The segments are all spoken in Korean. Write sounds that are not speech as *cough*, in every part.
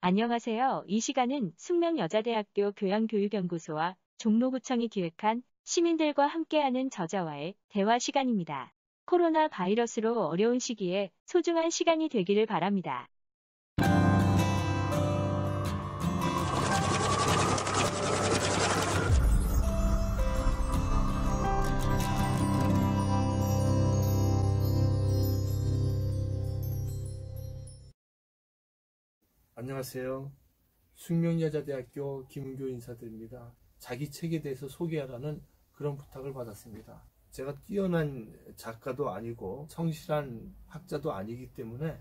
안녕하세요. 이 시간은 숙명여자대학교 교양교육연구소와 종로구청이 기획한 시민들과 함께하는 저자와의 대화 시간입니다. 코로나 바이러스로 어려운 시기에 소중한 시간이 되기를 바랍니다. 안녕하세요. 숙명여자대학교 김은교 인사드립니다. 자기 책에 대해서 소개하라는 그런 부탁을 받았습니다. 제가 뛰어난 작가도 아니고 성실한 학자도 아니기 때문에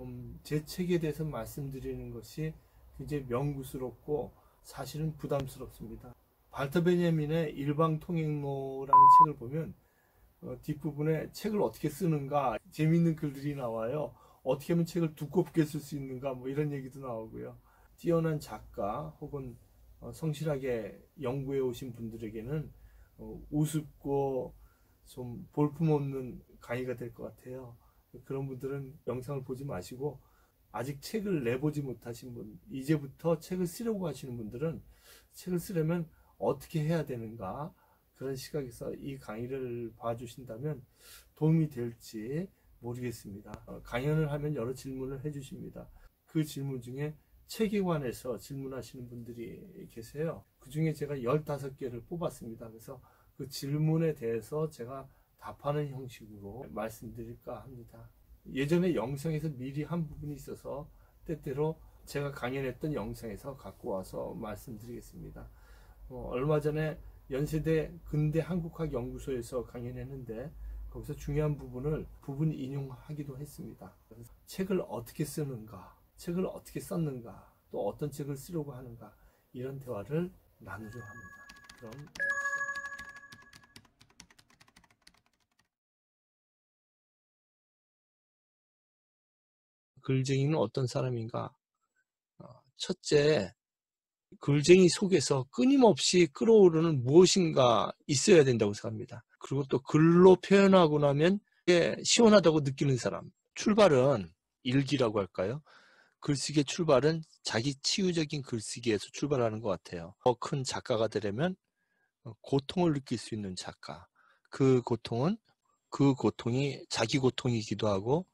음, 제 책에 대해서 말씀드리는 것이 굉장히 명구스럽고 사실은 부담스럽습니다. 발터 베냐민의 일방통행로라는 책을 보면 어, 뒷부분에 책을 어떻게 쓰는가 재미있는 글들이 나와요. 어떻게 하면 책을 두껍게 쓸 수 있는가 뭐 이런 얘기도 나오고요. 뛰어난 작가 혹은 어, 성실하게 연구해 오신 분들에게는 어, 우습고 좀 볼품없는 강의가 될 것 같아요. 그런 분들은 영상을 보지 마시고 아직 책을 내보지 못하신 분, 이제부터 책을 쓰려고 하시는 분들은 책을 쓰려면 어떻게 해야 되는가 그런 시각에서 이 강의를 봐주신다면 도움이 될지 모르겠습니다. 어, 강연을 하면 여러 질문을 해주십니다. 그 질문 중에 책에 관해서 질문하시는 분들이 계세요. 그 중에 제가 15개를 뽑았습니다. 그래서 그 질문에 대해서 제가 답하는 형식으로 말씀드릴까 합니다. 예전에 영상에서 미리 한 부분이 있어서 때때로 제가 강연했던 영상에서 갖고 와서 말씀드리겠습니다. 어, 얼마 전에 연세대 근대 한국학 연구소에서 강연했는데 거기서 중요한 부분을 부분 인용하기도 했습니다. 책을 어떻게 쓰는가, 책을 어떻게 썼는가, 또 어떤 책을 쓰려고 하는가 이런 대화를 나누려 합니다. 그럼 글쟁이는 어떤 사람인가? 어, 첫째, 글쟁이 속에서 끊임없이 끌어오르는 무엇인가 있어야 된다고 생각합니다. 그리고 또 글로 표현하고 나면 시원하다고 느끼는 사람. 출발은 일기라고 할까요? 글쓰기의 출발은 자기 치유적인 글쓰기에서 출발하는 것 같아요. 더 큰 작가가 되려면 고통을 느낄 수 있는 작가. 그 고통은 그 고통이 자기 고통이기도 하고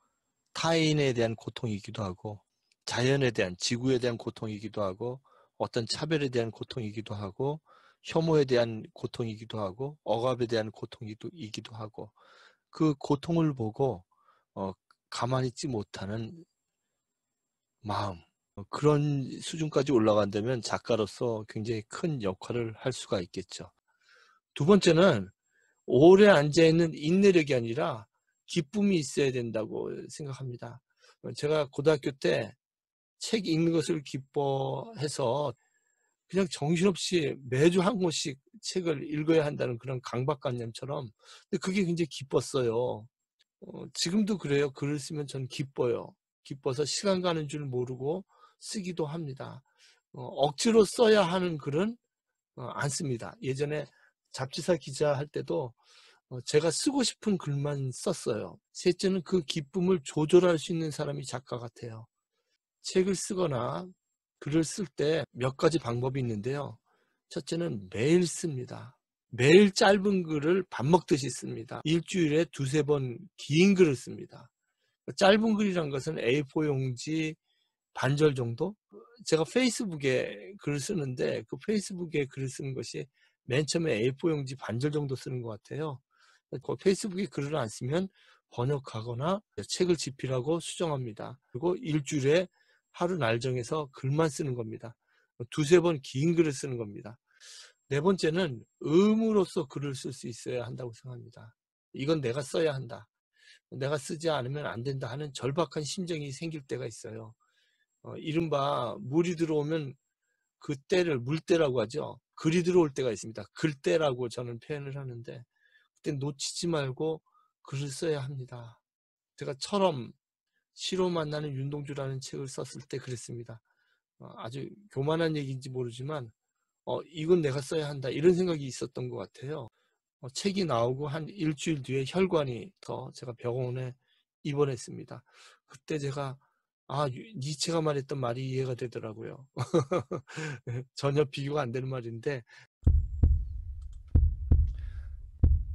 타인에 대한 고통이기도 하고 자연에 대한 지구에 대한 고통이기도 하고 어떤 차별에 대한 고통이기도 하고 혐오에 대한 고통이기도 하고 억압에 대한 고통이기도 하고 그 고통을 보고 어, 가만히 있지 못하는 마음 어, 그런 수준까지 올라간다면 작가로서 굉장히 큰 역할을 할 수가 있겠죠. 두 번째는 오래 앉아있는 인내력이 아니라 기쁨이 있어야 된다고 생각합니다. 제가 고등학교 때 책 읽는 것을 기뻐해서 그냥 정신없이 매주 한 권씩 책을 읽어야 한다는 그런 강박관념처럼 근데 그게 굉장히 기뻤어요. 어, 지금도 그래요. 글을 쓰면 전 기뻐요. 기뻐서 시간 가는 줄 모르고 쓰기도 합니다. 어, 억지로 써야 하는 글은 어, 안 씁니다. 예전에 잡지사 기자 할 때도 어, 제가 쓰고 싶은 글만 썼어요. 셋째는 그 기쁨을 조절할 수 있는 사람이 작가 같아요. 책을 쓰거나 글을 쓸 때 몇 가지 방법이 있는데요. 첫째는 매일 씁니다. 매일 짧은 글을 밥 먹듯이 씁니다. 일주일에 두세 번 긴 글을 씁니다. 짧은 글이란 것은 A4 용지 반절 정도? 제가 페이스북에 글을 쓰는데 그 페이스북에 글을 쓰는 것이 맨 처음에 A4 용지 반절 정도 쓰는 것 같아요. 그 페이스북에 글을 안 쓰면 번역하거나 책을 집필하고 수정합니다. 그리고 일주일에 하루 날 정해서 글만 쓰는 겁니다. 두세 번 긴 글을 쓰는 겁니다. 네 번째는 의무로서 글을 쓸 수 있어야 한다고 생각합니다. 이건 내가 써야 한다. 내가 쓰지 않으면 안 된다 하는 절박한 심정이 생길 때가 있어요. 어, 이른바 물이 들어오면 그 때를 물때라고 하죠. 글이 들어올 때가 있습니다. 글때라고 저는 표현을 하는데 그때 놓치지 말고 글을 써야 합니다. 제가 처럼 시로 만나는 윤동주라는 책을 썼을 때 그랬습니다. 어, 아주 교만한 얘기인지 모르지만 어, 이건 내가 써야 한다 이런 생각이 있었던 것 같아요. 어, 책이 나오고 한 일주일 뒤에 혈관이 더 제가 병원에 입원했습니다. 그때 제가 아, 유- 니체가 말했던 말이 이해가 되더라고요. *laughs* 전혀 비교가 안 되는 말인데,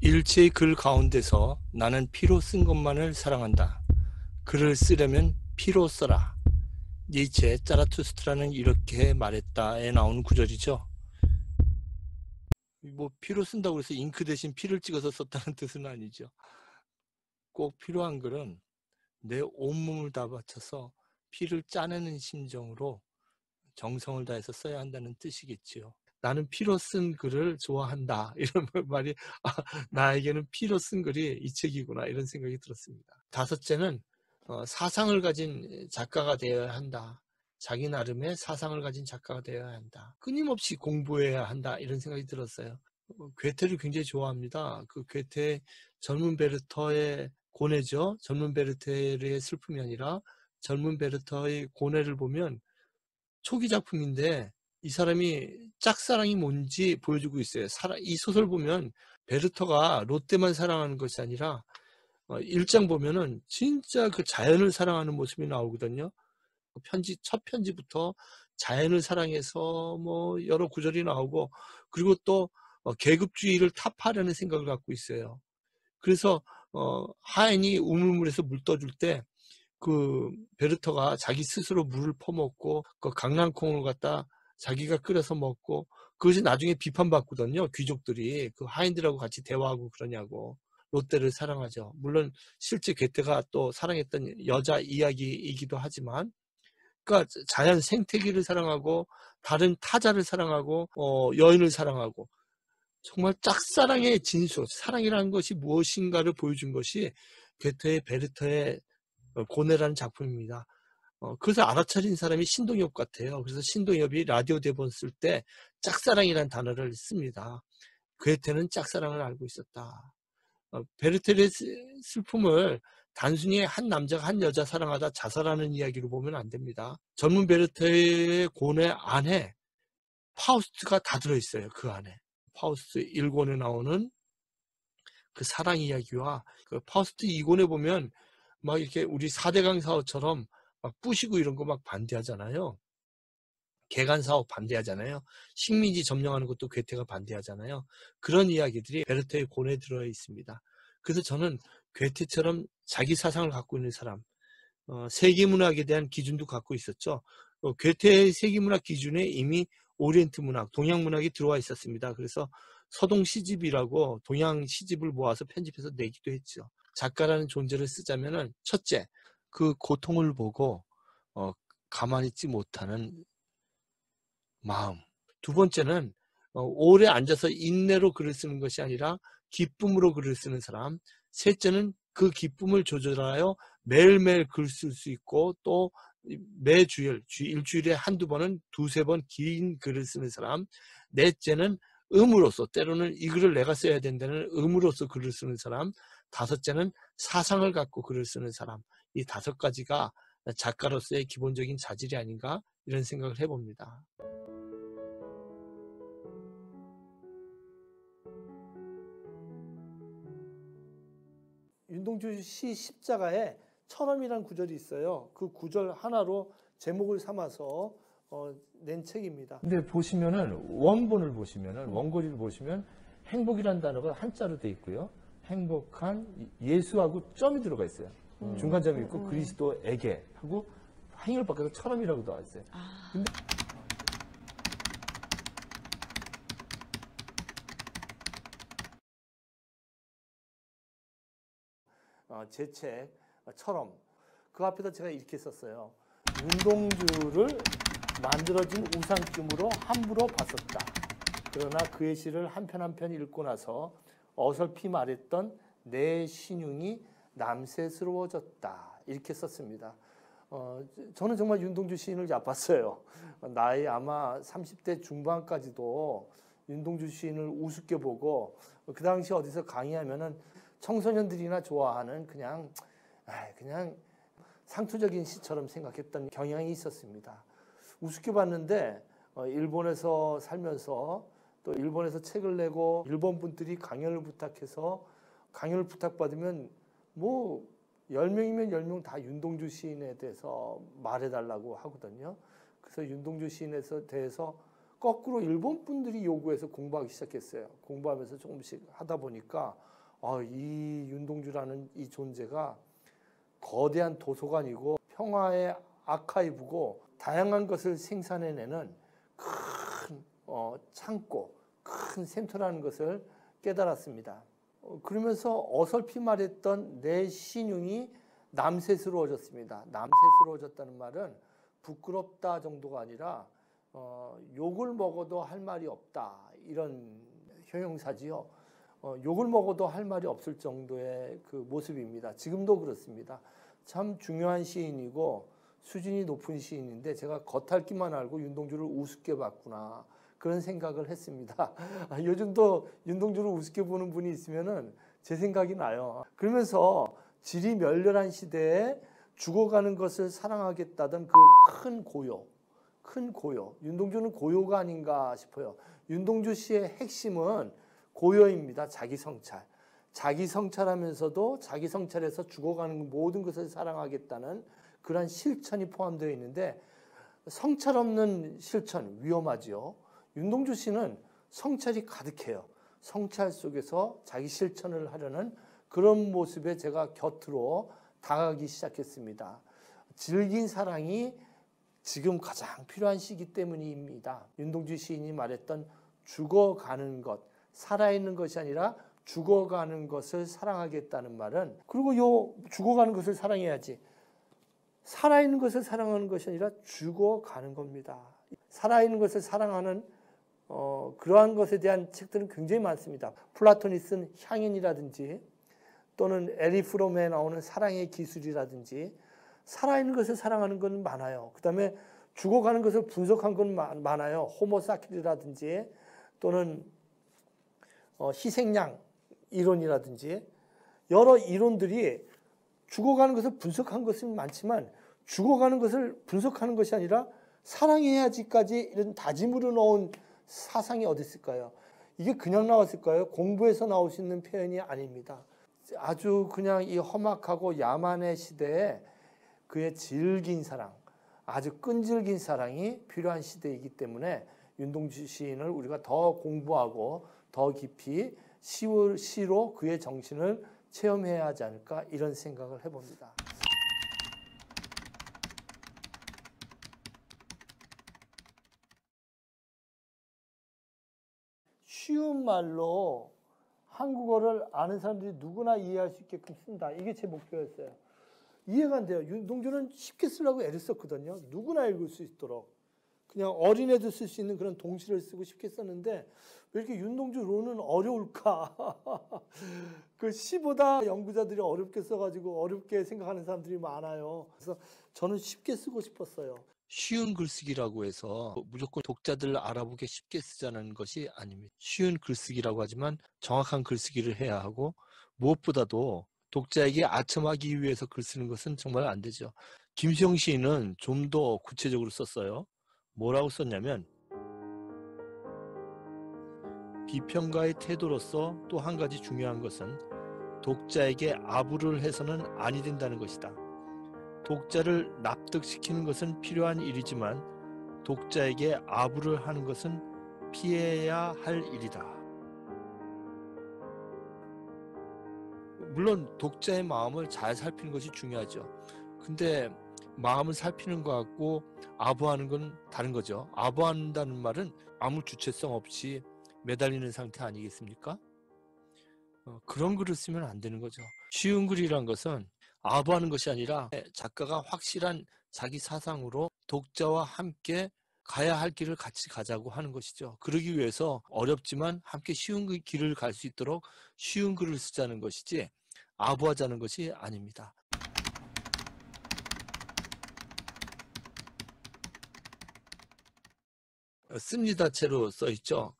일체의 글 가운데서 나는 피로 쓴 것만을 사랑한다. 글을 쓰려면 피로 써라. 니체 짜라투스트라는 이렇게 말했다에 나오는 구절이죠. 뭐 피로 쓴다고 해서 잉크 대신 피를 찍어서 썼다는 *laughs* 뜻은 아니죠. 꼭 필요한 글은 내 온몸을 다 바쳐서 피를 짜내는 심정으로 정성을 다해서 써야 한다는 뜻이겠지요. 나는 피로 쓴 글을 좋아한다. *laughs* 이런 말이 아, 나에게는 피로 쓴 글이 이 책이구나 이런 생각이 들었습니다. 다섯째는 어, 사상을 가진 작가가 되어야 한다. 자기 나름의 사상을 가진 작가가 되어야 한다. 끊임없이 공부해야 한다. 이런 생각이 들었어요. 어, 괴테를 굉장히 좋아합니다. 그 괴테 젊은 베르터의 고뇌죠. 젊은 베르테르의 슬픔이 아니라 젊은 베르터의 고뇌를 보면 초기 작품인데 이 사람이 짝사랑이 뭔지 보여주고 있어요. 이 소설 보면 베르터가 롯데만 사랑하는 것이 아니라 어, 일장 보면은 진짜 그 자연을 사랑하는 모습이 나오거든요. 그 편지 첫 편지부터 자연을 사랑해서 뭐 여러 구절이 나오고 그리고 또 어, 계급주의를 타파하려는 생각을 갖고 있어요. 그래서 어, 하인이 우물물에서 물 떠줄 때 그 베르터가 자기 스스로 물을 퍼먹고 그 강낭콩을 갖다 자기가 끓여서 먹고 그것이 나중에 비판받거든요. 귀족들이 그 하인들하고 같이 대화하고 그러냐고 롯데를 사랑하죠. 물론 실제 괴테가 또 사랑했던 여자 이야기이기도 하지만 그러니까 자연 생태계를 사랑하고 다른 타자를 사랑하고 어, 여인을 사랑하고 정말 짝사랑의 진수, 사랑이라는 것이 무엇인가를 보여준 것이 괴테의 베르터의 어, 고뇌라는 작품입니다. 어, 그래서 알아차린 사람이 신동엽 같아요. 그래서 신동엽이 라디오 대본 쓸 때 짝사랑이라는 단어를 씁니다. 괴테는 짝사랑을 알고 있었다. 어, 베르테의 슬- 슬픔을 단순히 한 남자가 한 여자 사랑하다 자살하는 이야기로 보면 안 됩니다. 젊은 베르테르의 고뇌 안에 파우스트가 다 들어있어요. 그 안에. 파우스트 1권에 나오는 그 사랑 이야기와 그 파우스트 2권에 보면 막 이렇게 우리 4대강 사업처럼 막 부시고 이런 거 막 반대하잖아요. 개간 사업 반대하잖아요. 식민지 점령하는 것도 괴테가 반대하잖아요. 그런 이야기들이 베르테의 고뇌에 들어 있습니다. 그래서 저는 괴테처럼 자기 사상을 갖고 있는 사람, 어, 세계문학에 대한 기준도 갖고 있었죠. 어, 괴테의 세계문학 기준에 이미 오리엔트 문학, 동양 문학이 들어와 있었습니다. 그래서 서동 시집이라고 동양 시집을 모아서 편집해서 내기도 했죠. 작가라는 존재를 쓰자면은 첫째, 그 고통을 보고 어, 가만히 있지 못하는 마음. 두 번째는 어, 오래 앉아서 인내로 글을 쓰는 것이 아니라 기쁨으로 글을 쓰는 사람. 셋째는 그 기쁨을 조절하여 매일매일 글 쓸 수 있고 또 매주일, 주- 일주일에 한두 번은 두세 번 긴 글을 쓰는 사람. 넷째는 의무로서, 때로는 이 글을 내가 써야 된다는 의무로서 글을 쓰는 사람. 다섯째는 사상을 갖고 글을 쓰는 사람. 이 다섯 가지가 작가로서의 기본적인 자질이 아닌가 이런 생각을 해봅니다. 윤동주 시 십자가에 처럼이라는 구절이 있어요. 그 구절 하나로 제목을 삼아서 어, 낸 책입니다. 근데 보시면은 원본을 보시면은 원고리를 보시면 행복이라는 단어가 한자로 돼 있고요. 행복한 예수하고 점이 들어가 있어요. 중간 점이 있고 그리스도에게 하고 행을 바꿔서 처럼이라고 나와 있어요. 어, 제 책처럼 그 앞에다 제가 이렇게 썼어요. 윤동주를 만들어진 우상쯤으로 함부로 봤었다. 그러나 그의 시를 한편 한편 읽고 나서 어설피 말했던 내 신용이 남새스러워졌다. 이렇게 썼습니다. 어, 저는 정말 윤동주 시인을 얕봤어요. 나이 아마 30대 중반까지도 윤동주 시인을 우습게 보고 그 당시 어디서 강의하면은 청소년들이나 좋아하는 그냥 그냥 상투적인 시처럼 생각했던 경향이 있었습니다. 우습게 봤는데 어, 일본에서 살면서 또 일본에서 책을 내고 일본 분들이 강연을 부탁해서 강연을 부탁받으면 뭐 10명이면 10명 다 윤동주 시인에 대해서 말해달라고 하거든요. 그래서 윤동주 시인에 대해서 거꾸로 일본 분들이 요구해서 공부하기 시작했어요. 공부하면서 조금씩 하다 보니까 아, 이 윤동주라는 이 존재가 거대한 도서관이고 평화의 아카이브고 다양한 것을 생산해내는 큰 어, 창고, 큰 센터라는 것을 깨달았습니다. 어, 그러면서 어설피 말했던 내 신용이 남세스러워졌습니다. 남세스러워졌다는 말은 부끄럽다 정도가 아니라 어, 욕을 먹어도 할 말이 없다 이런 형용사지요. 어, 욕을 먹어도 할 말이 없을 정도의 그 모습입니다. 지금도 그렇습니다. 참 중요한 시인이고 수준이 높은 시인인데 제가 겉핥기만 알고 윤동주를 우습게 봤구나 그런 생각을 했습니다. *laughs* 아, 요즘도 윤동주를 우습게 보는 분이 있으면은 제 생각이 나요. 그러면서 질이 멸렬한 시대에 죽어가는 것을 사랑하겠다던 그 큰 고요, 큰 고요. 윤동주는 고요가 아닌가 싶어요. 윤동주 씨의 핵심은 고요입니다. 자기 성찰. 자기 성찰하면서도 자기 성찰에서 죽어가는 모든 것을 사랑하겠다는 그러한 실천이 포함되어 있는데 성찰 없는 실천 위험하지요. 윤동주 씨는 성찰이 가득해요. 성찰 속에서 자기 실천을 하려는 그런 모습에 제가 곁으로 다가가기 시작했습니다. 질긴 사랑이 지금 가장 필요한 시기 때문입니다. 윤동주 시인이 말했던 죽어가는 것, 살아있는 것이 아니라 죽어가는 것을 사랑하겠다는 말은 그리고 요 죽어가는 것을 사랑해야지 살아있는 것을 사랑하는 것이 아니라 죽어가는 겁니다. 살아있는 것을 사랑하는 어, 그러한 것에 대한 책들은 굉장히 많습니다. 플라톤이 쓴 향연이라든지 또는 에리히 프롬에 나오는 사랑의 기술이라든지 살아있는 것을 사랑하는 건 많아요. 그 다음에 죽어가는 것을 분석한 건 많아요. 호모 사케르라든지 또는 어, 희생양 이론이라든지 여러 이론들이 죽어가는 것을 분석한 것은 많지만 죽어가는 것을 분석하는 것이 아니라 사랑해야지까지 이런 다짐으로 넣은 사상이 어디 있을까요? 이게 그냥 나왔을까요? 공부에서 나올 수 있는 표현이 아닙니다. 아주 그냥 이 험악하고 야만의 시대에 그의 질긴 사랑, 아주 끈질긴 사랑이 필요한 시대이기 때문에 윤동주 시인을 우리가 더 공부하고 더 깊이 시로 그의 정신을 체험해야 하지 않을까 이런 생각을 해봅니다. 쉬운 말로 한국어를 아는 사람들이 누구나 이해할 수 있게끔 쓴다. 이게 제 목표였어요. 이해가 안 돼요. 윤동주는 쉽게 쓰려고 애를 썼거든요. 누구나 읽을 수 있도록. 그냥 어린애도 쓸 수 있는 그런 동시를 쓰고 쉽게 썼는데 왜 이렇게 윤동주 로는 어려울까? *laughs* 그 시보다 연구자들이 어렵게 써가지고 어렵게 생각하는 사람들이 많아요. 그래서 저는 쉽게 쓰고 싶었어요. 쉬운 글쓰기라고 해서 무조건 독자들 알아보기 쉽게 쓰자는 것이 아닙니다. 쉬운 글쓰기라고 하지만 정확한 글쓰기를 해야 하고 무엇보다도 독자에게 아첨하기 위해서 글 쓰는 것은 정말 안 되죠. 김수영 시인은 좀 더 구체적으로 썼어요. 뭐라고 썼냐면 비평가의 태도로서 또 한 가지 중요한 것은 독자에게 아부를 해서는 아니 된다는 것이다. 독자를 납득시키는 것은 필요한 일이지만 독자에게 아부를 하는 것은 피해야 할 일이다. 물론 독자의 마음을 잘 살피는 것이 중요하죠. 근데 마음을 살피는 것 같고 아부하는 건 다른 거죠. 아부한다는 말은 아무 주체성 없이 매달리는 상태 아니겠습니까? 어, 그런 글을 쓰면 안 되는 거죠. 쉬운 글이란 것은 아부하는 것이 아니라 작가가 확실한 자기 사상으로 독자와 함께 가야 할 길을 같이 가자고 하는 것이죠. 그러기 위해서 어렵지만 함께 쉬운 그 길을 갈 수 있도록 쉬운 글을 쓰자는 것이지 아부하자는 것이 아닙니다. 씁니다 채로 써 있죠.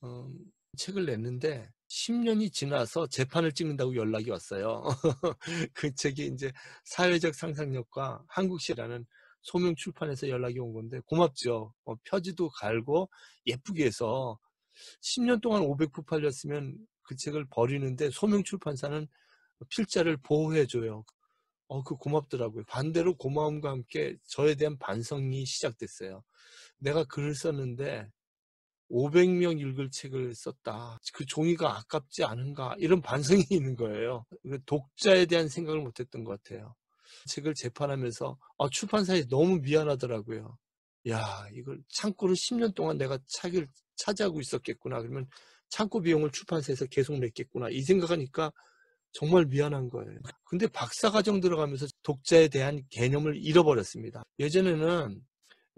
어, 책을 냈는데 10년이 지나서 재판을 찍는다고 연락이 왔어요. *laughs* 그 책이 이제 사회적 상상력과 한국시라는 소명 출판에서 연락이 온 건데 고맙죠. 어, 표지도 갈고 예쁘게 해서 10년 동안 500부 팔렸으면 그 책을 버리는데 소명 출판사는 필자를 보호해줘요. 어, 그 고맙더라고요. 반대로 고마움과 함께 저에 대한 반성이 시작됐어요. 내가 글을 썼는데 500명 읽을 책을 썼다. 그 종이가 아깝지 않은가? 이런 반성이 *laughs* 있는 거예요. 독자에 대한 생각을 못했던 것 같아요. 책을 재판하면서 아, 출판사에 너무 미안하더라고요. 야, 이걸 창고를 10년 동안 내가 책을 차지하고 있었겠구나. 그러면 창고 비용을 출판사에서 계속 냈겠구나. 이 생각하니까 정말 미안한 거예요. 근데 박사과정 들어가면서 독자에 대한 개념을 잃어버렸습니다. 예전에는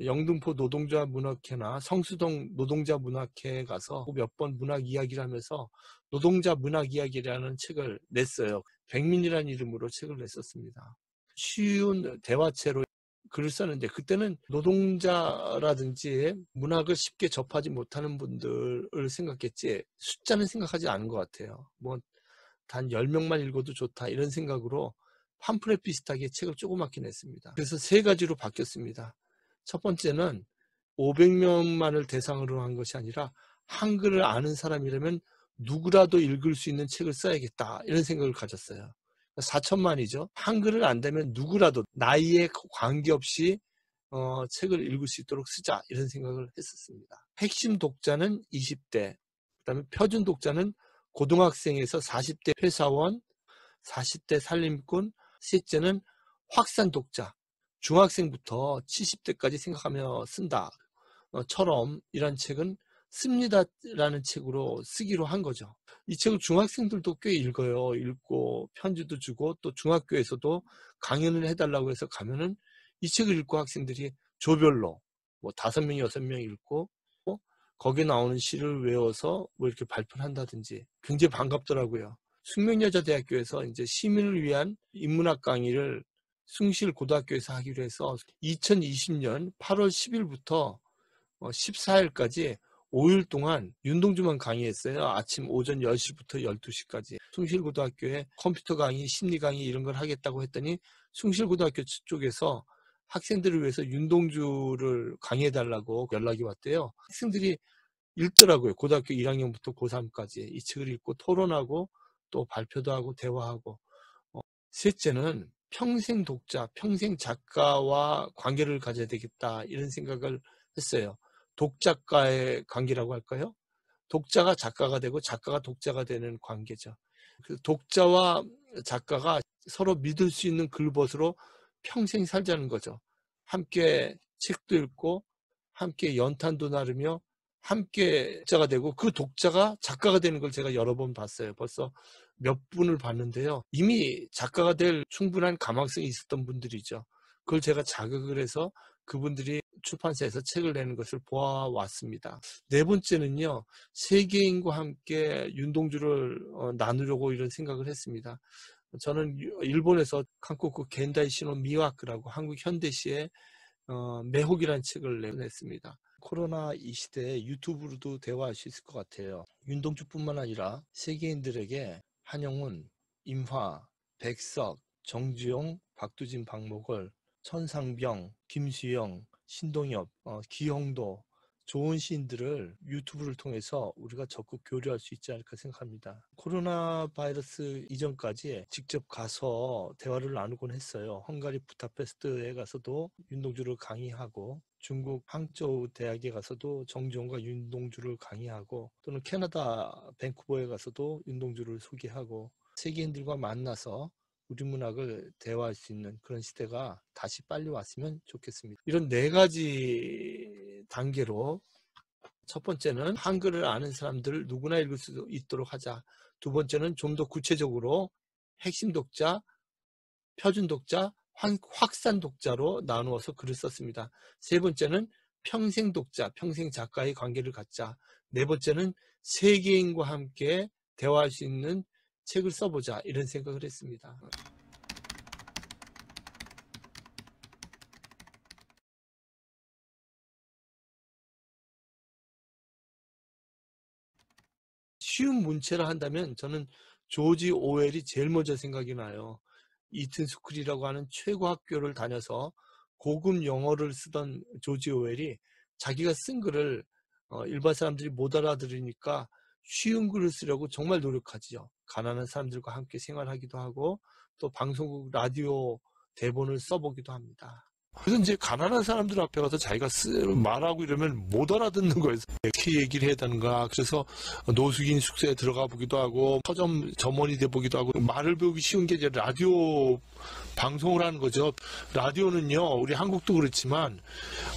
영등포 노동자 문학회나 성수동 노동자 문학회에 가서 몇 번 문학 이야기를 하면서 노동자 문학 이야기라는 책을 냈어요. 백민이라는 이름으로 책을 냈었습니다. 쉬운 대화체로 글을 썼는데 그때는 노동자라든지 문학을 쉽게 접하지 못하는 분들을 생각했지 숫자는 생각하지 않은 것 같아요. 뭐 단 10명만 읽어도 좋다 이런 생각으로 팜플렛 비슷하게 책을 조그맣게 냈습니다. 그래서 세 가지로 바뀌었습니다. 첫 번째는 500명만을 대상으로 한 것이 아니라 한글을 아는 사람이라면 누구라도 읽을 수 있는 책을 써야겠다 이런 생각을 가졌어요. 4천만이죠. 한글을 안되면 누구라도 나이에 관계없이 어, 책을 읽을 수 있도록 쓰자 이런 생각을 했었습니다. 핵심 독자는 20대, 그 다음에 표준 독자는 고등학생에서 40대 회사원, 40대 살림꾼, 셋째는 확산 독자, 중학생부터 70대까지 생각하며 쓴다. 어, 처럼 이런 책은 씁니다라는 책으로 쓰기로 한 거죠. 이 책을 중학생들도 꽤 읽어요. 읽고 편지도 주고 또 중학교에서도 강연을 해달라고 해서 가면은 이 책을 읽고 학생들이 조별로 뭐 다섯 명, 여섯 명 읽고 거기에 나오는 시를 외워서 뭐 이렇게 발표를 한다든지 굉장히 반갑더라고요. 숙명여자대학교에서 이제 시민을 위한 인문학 강의를 숭실 고등학교에서 하기로 해서 2020년 8월 10일부터 14일까지 5일 동안 윤동주만 강의했어요. 아침 오전 10시부터 12시까지. 숭실고등학교에 컴퓨터 강의, 심리 강의 이런 걸 하겠다고 했더니 숭실고등학교 쪽에서 학생들을 위해서 윤동주를 강의해달라고 연락이 왔대요. 학생들이 읽더라고요. 고등학교 1학년부터 고3까지 이 책을 읽고 토론하고 또 발표도 하고 대화하고. 어, 셋째는 평생 독자, 평생 작가와 관계를 가져야 되겠다 이런 생각을 했어요. 독작가의 관계라고 할까요? 독자가 작가가 되고 작가가 독자가 되는 관계죠. 그 독자와 작가가 서로 믿을 수 있는 글벗으로 평생 살자는 거죠. 함께 책도 읽고 함께 연탄도 나르며 함께 독자가 되고 그 독자가 작가가 되는 걸 제가 여러 번 봤어요. 벌써 몇 분을 봤는데요. 이미 작가가 될 충분한 가망성이 있었던 분들이죠. 그걸 제가 자극을 해서 그분들이 출판사에서 책을 내는 것을 보아왔습니다. 네 번째는요, 세계인과 함께 윤동주를 어, 나누려고 이런 생각을 했습니다. 저는 일본에서 한국그 겐다이 시노 미와크라고 한국 현대시의 어, 매혹이라는 책을 냈습니다. 코로나 이 시대에 유튜브로도 대화할 수 있을 것 같아요. 윤동주뿐만 아니라 세계인들에게 한영훈, 임화, 백석, 정주용, 박두진, 박목을, 천상병, 김수영, 신동엽, 어, 기영도 좋은 시인들을 유튜브를 통해서 우리가 적극 교류할 수 있지 않을까 생각합니다. 코로나 바이러스 이전까지 직접 가서 대화를 나누곤 했어요. 헝가리 부타페스트에 가서도 윤동주를 강의하고 중국 항저우 대학에 가서도 정지용과 윤동주를 강의하고 또는 캐나다 밴쿠버에 가서도 윤동주를 소개하고 세계인들과 만나서 우리 문학을 대화할 수 있는 그런 시대가 다시 빨리 왔으면 좋겠습니다. 이런 네 가지 단계로 첫 번째는 한글을 아는 사람들 누구나 읽을 수 있도록 하자. 두 번째는 좀 더 구체적으로 핵심 독자, 표준 독자, 확산 독자로 나누어서 글을 썼습니다. 세 번째는 평생 독자, 평생 작가의 관계를 갖자. 네 번째는 세계인과 함께 대화할 수 있는 책을 써보자 이런 생각을 했습니다. 쉬운 문체를 한다면 저는 조지 오웰이 제일 먼저 생각이 나요. 이튼 스쿨이라고 하는 최고 학교를 다녀서 고급 영어를 쓰던 조지 오웰이 자기가 쓴 글을 어, 일반 사람들이 못 알아들으니까 쉬운 글을 쓰려고 정말 노력하지요. 가난한 사람들과 함께 생활하기도 하고 또 방송국 라디오 대본을 써보기도 합니다. 그래서 이제 가난한 사람들 앞에 가서 자기가 쓰, 말하고 이러면 못 알아듣는 거예요. 이렇게 얘기를 해야 되는가. 그래서 노숙인 숙소에 들어가 보기도 하고 서점 점원이 돼 보기도 하고 말을 배우기 쉬운 게 이제 라디오 방송을 하는 거죠. 라디오는요, 우리 한국도 그렇지만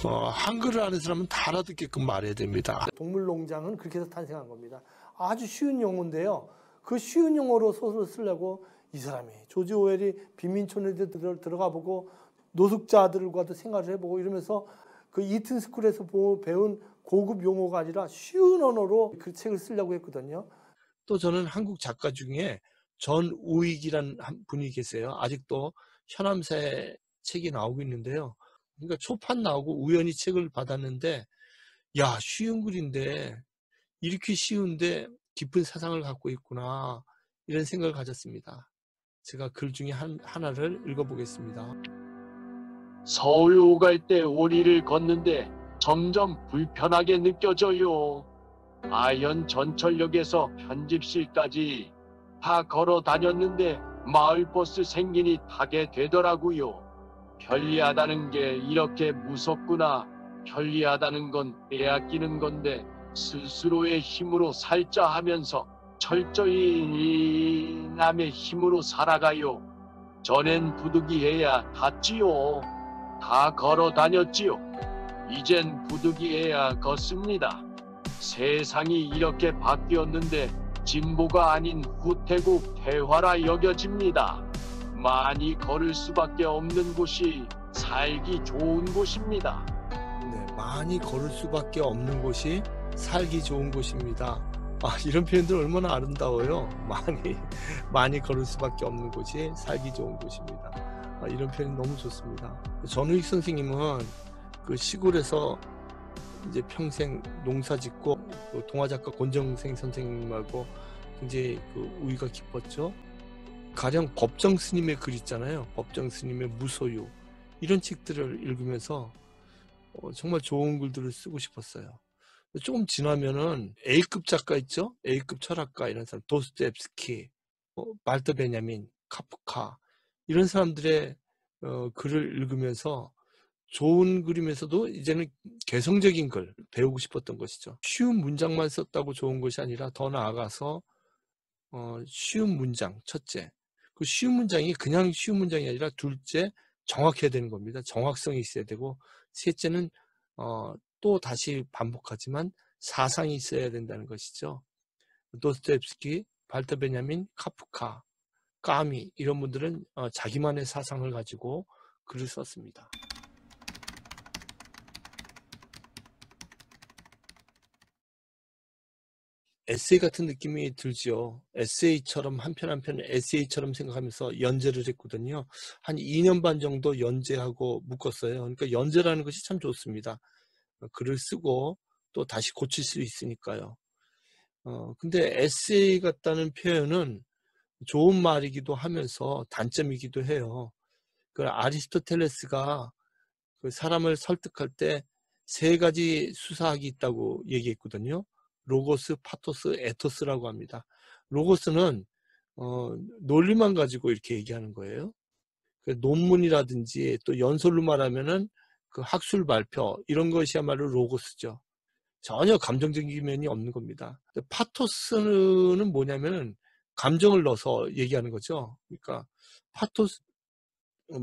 어, 한글을 아는 사람은 다 알아듣게끔 말해야 됩니다. 동물농장은 그렇게 해서 탄생한 겁니다. 아주 쉬운 용어인데요. 그 쉬운 용어로 소설을 쓰려고 이 사람이 조지 오웰이 빈민촌에 들어- 들어가 보고 노숙자들과도 생활을 해보고 이러면서 그 이튼 스쿨에서 보- 배운 고급 용어가 아니라 쉬운 언어로 그 책을 쓰려고 했거든요. 또 저는 한국 작가 중에 전 우익이란 한 분이 계세요. 아직도 현암사에 책이 나오고 있는데요. 그러니까 초판 나오고 우연히 책을 받았는데 야 쉬운 글인데 이렇게 쉬운데 깊은 사상을 갖고 있구나 이런 생각을 가졌습니다. 제가 글 중에 한, 하나를 읽어보겠습니다. 서울 오갈 때 오리를 걷는데 점점 불편하게 느껴져요. 아현 전철역에서 편집실까지 다 걸어 다녔는데 마을버스 생기니 타게 되더라고요. 편리하다는 게 이렇게 무섭구나. 편리하다는 건 빼앗기는 건데 스스로의 힘으로 살자 하면서 철저히 남의 힘으로 살아가요. 전엔 부득이해야 탔지요. 다 걸어 다녔지요. 이젠 부득이해야 걷습니다. 세상이 이렇게 바뀌었는데 진보가 아닌 후퇴국 퇴화라 여겨집니다. 많이 걸을 수밖에 없는 곳이 살기 좋은 곳입니다. 네, 많이 걸을 수밖에 없는 곳이 살기 좋은 곳입니다. 아, 이런 표현들 얼마나 아름다워요. 많이, 많이 걸을 수밖에 없는 곳이 살기 좋은 곳입니다. 아, 이런 표현이 너무 좋습니다. 전우익 선생님은 그 시골에서 이제 평생 농사 짓고 그 동화 작가 권정생 선생님하고 굉장히 그 우위가 깊었죠. 가령 법정 스님의 글 있잖아요. 법정 스님의 무소유. 이런 책들을 읽으면서 어, 정말 좋은 글들을 쓰고 싶었어요. 조금 지나면은 A급 작가 있죠? A급 철학가 이런 사람, 도스토옙스키, 어, 말터 베냐민, 카프카 이런 사람들의 어, 글을 읽으면서 좋은 글이면서도 이제는 개성적인 글 배우고 싶었던 것이죠. 쉬운 문장만 썼다고 좋은 것이 아니라 더 나아가서 어, 쉬운 문장 첫째, 그 쉬운 문장이 그냥 쉬운 문장이 아니라 둘째 정확해야 되는 겁니다. 정확성이 있어야 되고 셋째는 어, 또 다시 반복하지만 사상이 있어야 된다는 것이죠. 도스토옙스키, 발터 베냐민, 카프카, 까미 이런 분들은 어, 자기만의 사상을 가지고 글을 썼습니다. 에세이 같은 느낌이 들지요. 에세이처럼 한편 한편 에세이처럼 생각하면서 연재를 했거든요. 한 2년 반 정도 연재하고 묶었어요. 그러니까 연재라는 것이 참 좋습니다. 어, 글을 쓰고 또 다시 고칠 수 있으니까요. 어, 근데 에세이 같다는 표현은 좋은 말이기도 하면서 단점이기도 해요. 그 아리스토텔레스가 그 사람을 설득할 때 세 가지 수사학이 있다고 얘기했거든요. 로고스, 파토스, 에토스라고 합니다. 로고스는 어, 논리만 가지고 이렇게 얘기하는 거예요. 그 논문이라든지 또 연설로 말하면은 그 학술 발표 이런 것이야말로 로고스죠. 전혀 감정적인 면이 없는 겁니다. 파토스는 뭐냐면은 감정을 넣어서 얘기하는 거죠. 그러니까 파토스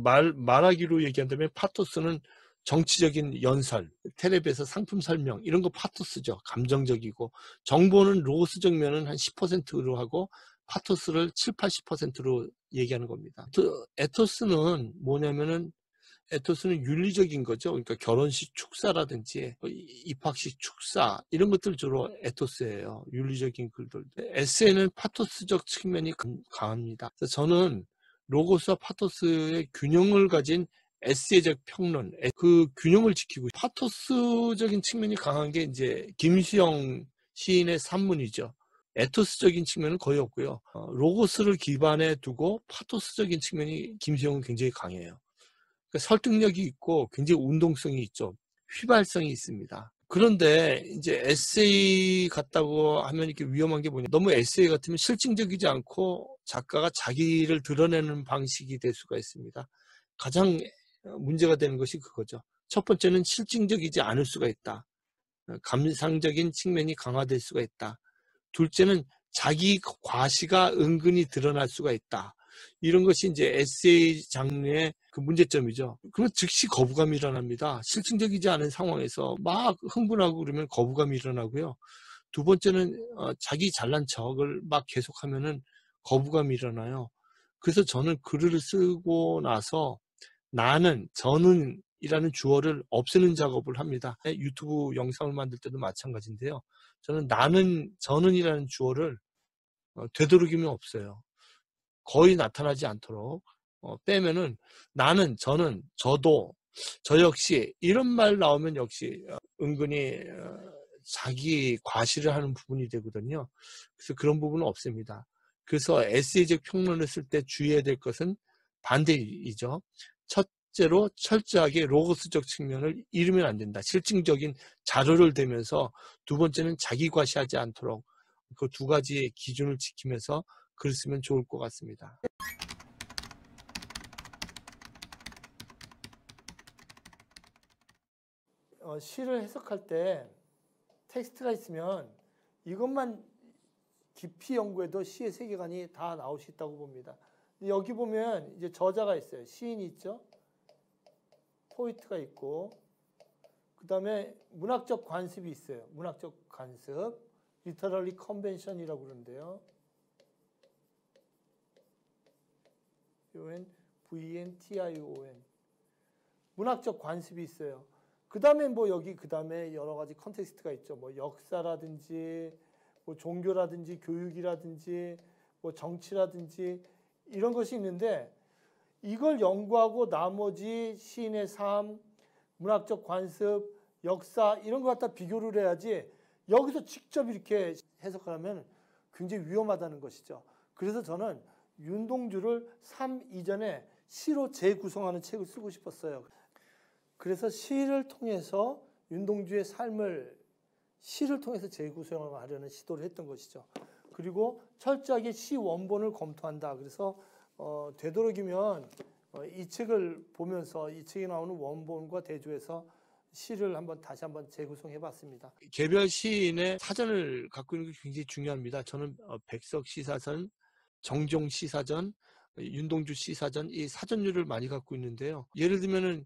말 말하기로 얘기한다면 파토스는 정치적인 연설, 텔레비에서 상품 설명 이런 거 파토스죠. 감정적이고 정보는 로고스적 면은 한 10%로 하고 파토스를 7, 80%로 얘기하는 겁니다. 또 에토스는 뭐냐면은 에토스는 윤리적인 거죠. 그러니까 결혼식 축사라든지 뭐 입학식 축사 이런 것들 주로 에토스예요. 윤리적인 글들. 에세이는 파토스적 측면이 강- 강합니다. 저는 로고스와 파토스의 균형을 가진 에세이적 평론, 에- 그 균형을 지키고 파토스적인 측면이 강한 게 이제 김수영 시인의 산문이죠. 에토스적인 측면은 거의 없고요. 어, 로고스를 기반에 두고 파토스적인 측면이 김수영은 굉장히 강해요. 그러니까 설득력이 있고 굉장히 운동성이 있죠. 휘발성이 있습니다. 그런데 이제 에세이 같다고 하면 이렇게 위험한 게 뭐냐. 너무 에세이 같으면 실증적이지 않고 작가가 자기를 드러내는 방식이 될 수가 있습니다. 가장 문제가 되는 것이 그거죠. 첫 번째는 실증적이지 않을 수가 있다. 감상적인 측면이 강화될 수가 있다. 둘째는 자기 과시가 은근히 드러날 수가 있다. 이런 것이 이제 에세이 장르의 그 문제점이죠. 그러면 즉시 거부감이 일어납니다. 실증적이지 않은 상황에서 막 흥분하고 그러면 거부감이 일어나고요. 두 번째는 어, 자기 잘난 척을 막 계속하면은 거부감이 일어나요. 그래서 저는 글을 쓰고 나서 나는, 저는 이라는 주어를 없애는 작업을 합니다. 유튜브 영상을 만들 때도 마찬가지인데요. 저는 나는, 저는 이라는 주어를 어, 되도록이면 없어요. 거의 나타나지 않도록 어, 빼면은 나는, 저는, 저도, 저 역시 이런 말 나오면 역시 어, 은근히 어, 자기 과시를 하는 부분이 되거든요. 그래서 그런 부분은 없습니다. 그래서 에세이적 평론을 쓸 때 주의해야 될 것은 반대이죠. 첫째로 철저하게 로고스적 측면을 잃으면 안 된다. 실증적인 자료를 대면서 두 번째는 자기 과시하지 않도록 그 두 가지의 기준을 지키면서 쓰면 좋을 것 같습니다. 어, 시를 해석할 때 텍스트가 있으면 이것만 깊이 연구해도 시의 세계관이 다 나올 수 있다고 봅니다. 여기 보면 이제 저자가 있어요. 시인이 있죠. 포이트가 있고 그 다음에 문학적 관습이 있어요. 문학적 관습, literary convention이라고 그러는데요. UN, VNTION. 문학적 관습이 있어요. 그 다음에 뭐 여기 그 다음에 여러 가지 컨텍스트가 있죠. 뭐 역사라든지 뭐 종교라든지 교육이라든지 뭐 정치라든지 이런 것이 있는데 이걸 연구하고 나머지 시인의 삶, 문학적 관습, 역사 이런 거 갖다 비교를 해야지 여기서 직접 이렇게 해석하면 굉장히 위험하다는 것이죠. 그래서 저는 윤동주를 삶 이전에 시로 재구성하는 책을 쓰고 싶었어요. 그래서 시를 통해서 윤동주의 삶을 시를 통해서 재구성하려는 시도를 했던 것이죠. 그리고 철저하게 시 원본을 검토한다. 그래서 어, 되도록이면 어, 이 책을 보면서 이 책에 나오는 원본과 대조해서 시를 한번 다시 한번 재구성해 봤습니다. 개별 시인의 사전을 갖고 있는 게 굉장히 중요합니다. 저는 어, 백석 시사전, 정종 시 사전, 윤동주 시 사전 이 사전류를 많이 갖고 있는데요. 예를 들면은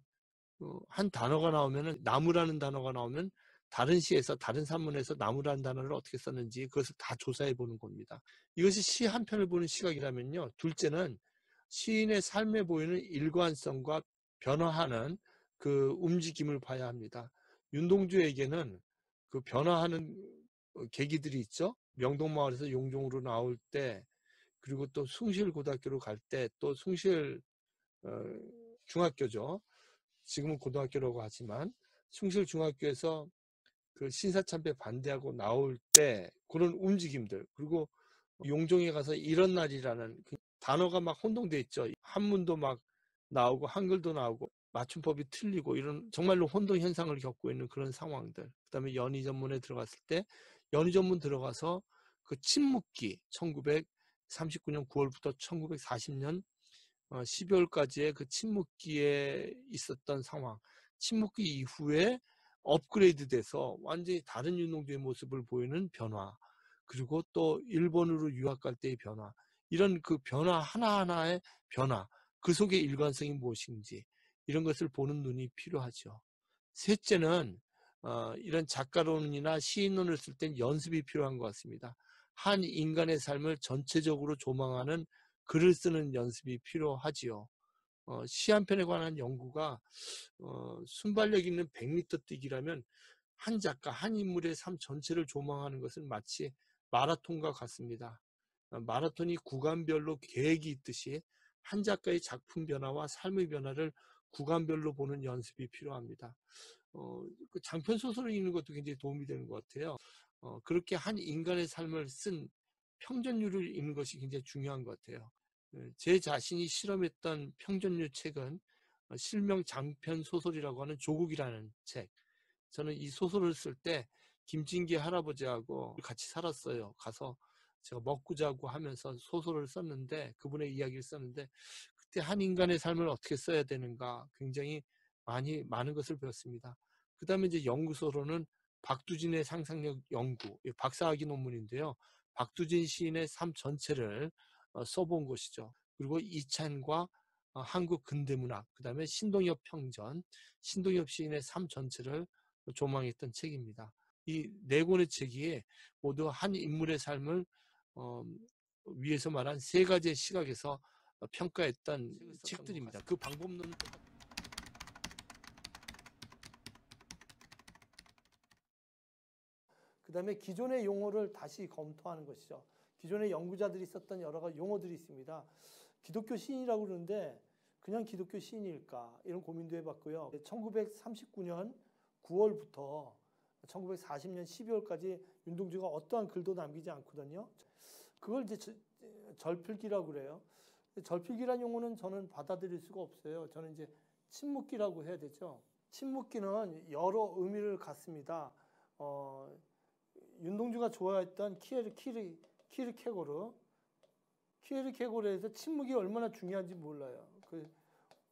어, 한 단어가 나오면은 나무라는 단어가 나오면 다른 시에서 다른 산문에서 나무라는 단어를 어떻게 썼는지 그것을 다 조사해 보는 겁니다. 이것이 시 한 편을 보는 시각이라면요. 둘째는 시인의 삶에 보이는 일관성과 변화하는 그 움직임을 봐야 합니다. 윤동주에게는 그 변화하는 계기들이 있죠. 명동마을에서 용종으로 나올 때 그리고 또 숭실고등학교로 갈 때 또 숭실 어, 중학교죠. 지금은 고등학교라고 하지만 숭실 중학교에서 그 신사참배 반대하고 나올 때 그런 움직임들 그리고 용종에 가서 이런 날이라는 그 단어가 막 혼동돼 있죠. 한문도 막 나오고 한글도 나오고 맞춤법이 틀리고 이런 정말로 혼동 현상을 겪고 있는 그런 상황들. 그다음에 연희 전문에 들어갔을 때 연희 전문 들어가서 그 침묵기 1939년 9월부터 1940년 12월까지의 어, 그 침묵기에 있었던 상황. 침묵기 이후에 업그레이드 돼서 완전히 다른 윤동주의 모습을 보이는 변화. 그리고 또 일본으로 유학 갈 때의 변화. 이런 그 변화 하나하나의 변화. 그 속의 일관성이 무엇인지 이런 것을 보는 눈이 필요하죠. 셋째는 어, 이런 작가론이나 시인론을 쓸 땐 연습이 필요한 것 같습니다. 한 인간의 삶을 전체적으로 조망하는 글을 쓰는 연습이 필요하지요. 어, 시 한 편에 관한 연구가 어, 순발력 있는 100m 뛰기라면 한 작가, 한 인물의 삶 전체를 조망하는 것은 마치 마라톤과 같습니다. 어, 마라톤이 구간별로 계획이 있듯이 한 작가의 작품 변화와 삶의 변화를 구간별로 보는 연습이 필요합니다. 어, 그 장편 소설을 읽는 것도 굉장히 도움이 되는 것 같아요. 어, 그렇게 한 인간의 삶을 쓴 평전율을 읽는 것이 굉장히 중요한 것 같아요. 예, 제 자신이 실험했던 평전율 책은 어, 실명 장편 소설이라고 하는 조국이라는 책. 저는 이 소설을 쓸 때 김진기 할아버지하고 같이 살았어요. 가서 제가 먹고 자고 하면서 소설을 썼는데 그분의 이야기를 썼는데 때한 인간의 삶을 어떻게 써야 되는가 굉장히 많이 많은 것을 배웠습니다. 그 다음에 이제 연구소로는 박두진의 상상력 연구, 이 박사학위 논문인데요. 박두진 시인의 삶 전체를 어, 써본 것이죠. 그리고 이찬과 어, 한국 근대문학, 그 다음에 신동엽 평전, 신동엽 시인의 삶 전체를 조망했던 책입니다. 이 네 권의 책이 모두 한 인물의 삶을 어, 위에서 말한 세 가지의 시각에서 어, 평가했던 책들입니다. 그 방법론은 똑같- 그 다음에 기존의 용어를 다시 검토하는 것이죠. 기존의 연구자들이 썼던 여러 가지 용어들이 있습니다. 기독교 시인이라고 그러는데 그냥 기독교 시인일까 이런 고민도 해봤고요. 1939년 9월부터 1940년 12월까지 윤동주가 어떠한 글도 남기지 않거든요. 그걸 이제 저- 절필기라고 그래요. 절필기란 용어는 저는 받아들일 수가 없어요. 저는 이제 침묵기라고 해야 되죠. 침묵기는 여러 의미를 갖습니다. 어, 윤동주가 좋아했던 키에르 키르 키르케고르 키르케고르에서 침묵이 얼마나 중요한지 몰라요. 그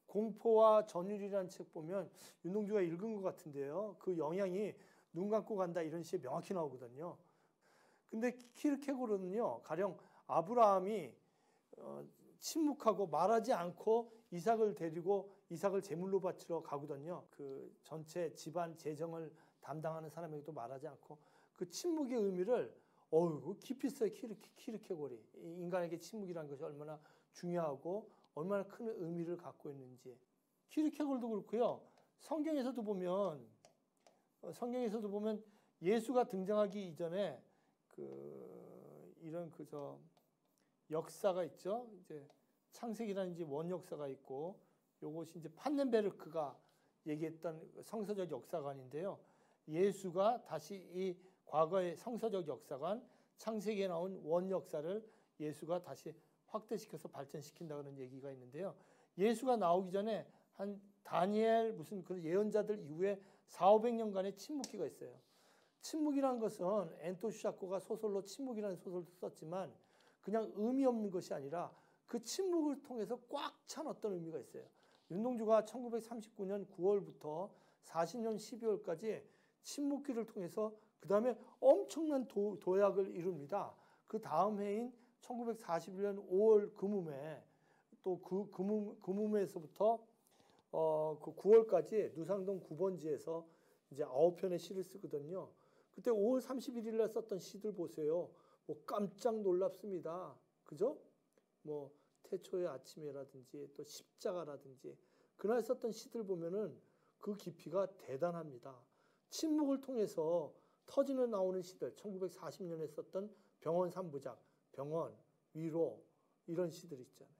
공포와 전율이라는 책 보면 윤동주가 읽은 것 같은데요. 그 영향이 눈 감고 간다 이런 시에 명확히 나오거든요. 근데 키르케고르는요, 가령 아브라함이 어, 침묵하고 말하지 않고 이삭을 데리고 이삭을 제물로 바치러 가거든요. 그 전체 집안 재정을 담당하는 사람에게도 말하지 않고 그 침묵의 의미를 어우 깊이 써요 키르케, 키르케고리. 이 인간에게 침묵이라는 것이 얼마나 중요하고 얼마나 큰 의미를 갖고 있는지. 키르케고르도 그렇고요. 성경에서도 보면 어, 성경에서도 보면 예수가 등장하기 이전에 그 이런 그저 역사가 있죠. 이제 창세기라는 이제 원 역사가 있고 요것이 이제 판넨베르크가 얘기했던 성서적 역사관인데요. 예수가 다시 이 과거의 성서적 역사관 창세기에 나온 원 역사를 예수가 다시 확대시켜서 발전시킨다 그런 얘기가 있는데요. 예수가 나오기 전에 한 다니엘 무슨 그런 예언자들 이후에 4, 500년간의 침묵기가 있어요. 침묵이라는 것은 엔토 슈샤코가 소설로 침묵이라는 소설도 썼지만 그냥 의미 없는 것이 아니라 그 침묵을 통해서 꽉 찬 어떤 의미가 있어요. 윤동주가 1939년 9월부터 40년 12월까지 침묵기를 통해서 그 다음에 엄청난 도, 도약을 이룹니다. 그 다음 해인 1941년 5월 금음에 또 그 금음, 금음에서부터 어, 그 9월까지 누상동 9번지에서 이제 아홉 편의 시를 쓰거든요. 그때 5월 31일 날 썼던 시들 보세요. 뭐 깜짝 놀랍습니다. 그죠? 뭐 태초의 아침에라든지 또 십자가라든지 그날 썼던 시들 보면은 그 깊이가 대단합니다. 침묵을 통해서 터지는 나오는 시들 1940년에 썼던 병원 삼부작 병원 위로 이런 시들 있잖아요.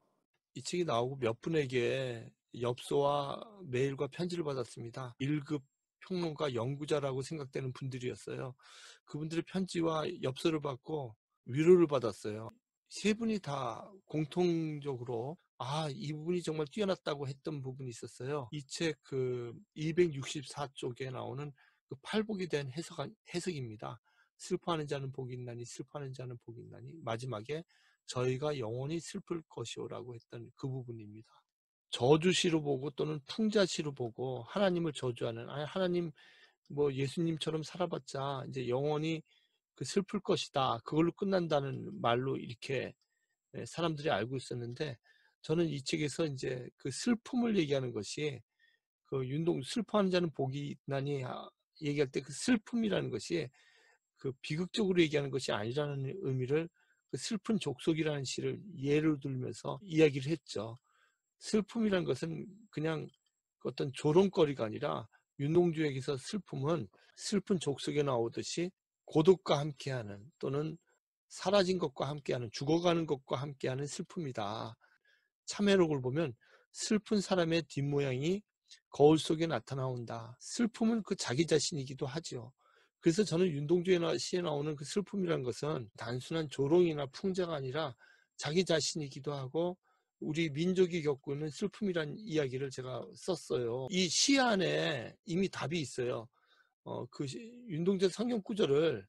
이 책이 나오고 몇 분에게 엽서와 메일과 편지를 받았습니다. 1급 평론가 연구자라고 생각되는 분들이었어요. 그분들의 편지와 엽서를 받고 위로를 받았어요. 세 분이 다 공통적으로 아, 이 부분이 정말 뛰어났다고 했던 부분이 있었어요. 이 책 그 264쪽에 나오는 그 팔복에 대한 해석, 해석입니다. 슬퍼하는 자는 복이 있나니 슬퍼하는 자는 복이 있나니 마지막에 저희가 영원히 슬플 것이오라고 했던 그 부분입니다. 저주시로 보고 또는 풍자시로 보고 하나님을 저주하는 아니 하나님 뭐 예수님처럼 살아봤자 이제 영원히 그 슬플 것이다. 그걸로 끝난다는 말로 이렇게 예, 사람들이 알고 있었는데 저는 이 책에서 이제 그 슬픔을 얘기하는 것이 그 윤동 슬퍼하는 자는 복이 있나니 아, 얘기할 때 그 슬픔이라는 것이 그 비극적으로 얘기하는 것이 아니라는 의미를 그 슬픈 족속이라는 시를 예를 들면서 이야기를 했죠. 슬픔이라는 것은 그냥 어떤 조롱거리가 아니라 윤동주에게서 슬픔은 슬픈 족속에 나오듯이 고독과 함께하는 또는 사라진 것과 함께하는 죽어가는 것과 함께하는 슬픔이다. 참회록을 보면 슬픈 사람의 뒷모양이 거울 속에 나타나온다. 슬픔은 그 자기 자신이기도 하지요. 그래서 저는 윤동주의 시에 나오는 그 슬픔이라는 것은 단순한 조롱이나 풍자가 아니라 자기 자신이기도 하고 우리 민족이 겪고 있는 슬픔이란 이야기를 제가 썼어요. 이 시 안에 이미 답이 있어요. 어, 그 시- 윤동주 성경 구절을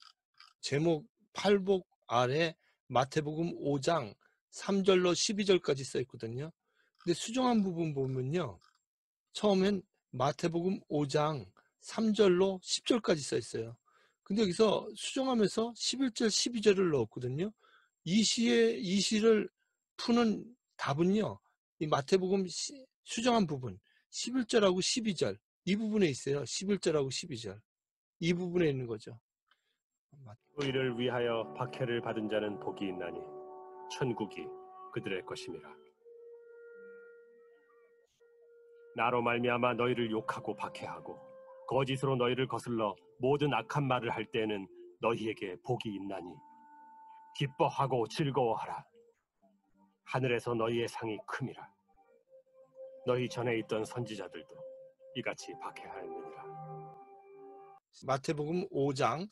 제목 팔복 아래 마태복음 5장 3절로 12절까지 써 있거든요. 근데 수정한 부분 보면요. 처음엔 마태복음 5장 3절로 10절까지 써 있어요. 근데 여기서 수정하면서 11절, 12절을 넣었거든요. 이 시의 이 시를 푸는 답은요. 이 마태복음 시- 수정한 부분 11절하고 12절 이 부분에 있어요. 11절하고 12절 이 부분에 있는 거죠. 의를 위하여 박해를 받은 자는 복이 있나니 천국이 그들의 것임이라. 나로 말미암아 너희를 욕하고 박해하고 거짓으로 너희를 거슬러 모든 악한 말을 할 때에는 너희에게 복이 있나니 기뻐하고 즐거워하라. 하늘에서 너희의 상이 큼이라. 너희 전에 있던 선지자들도 이같이 박해하였느니라. 마태복음 5장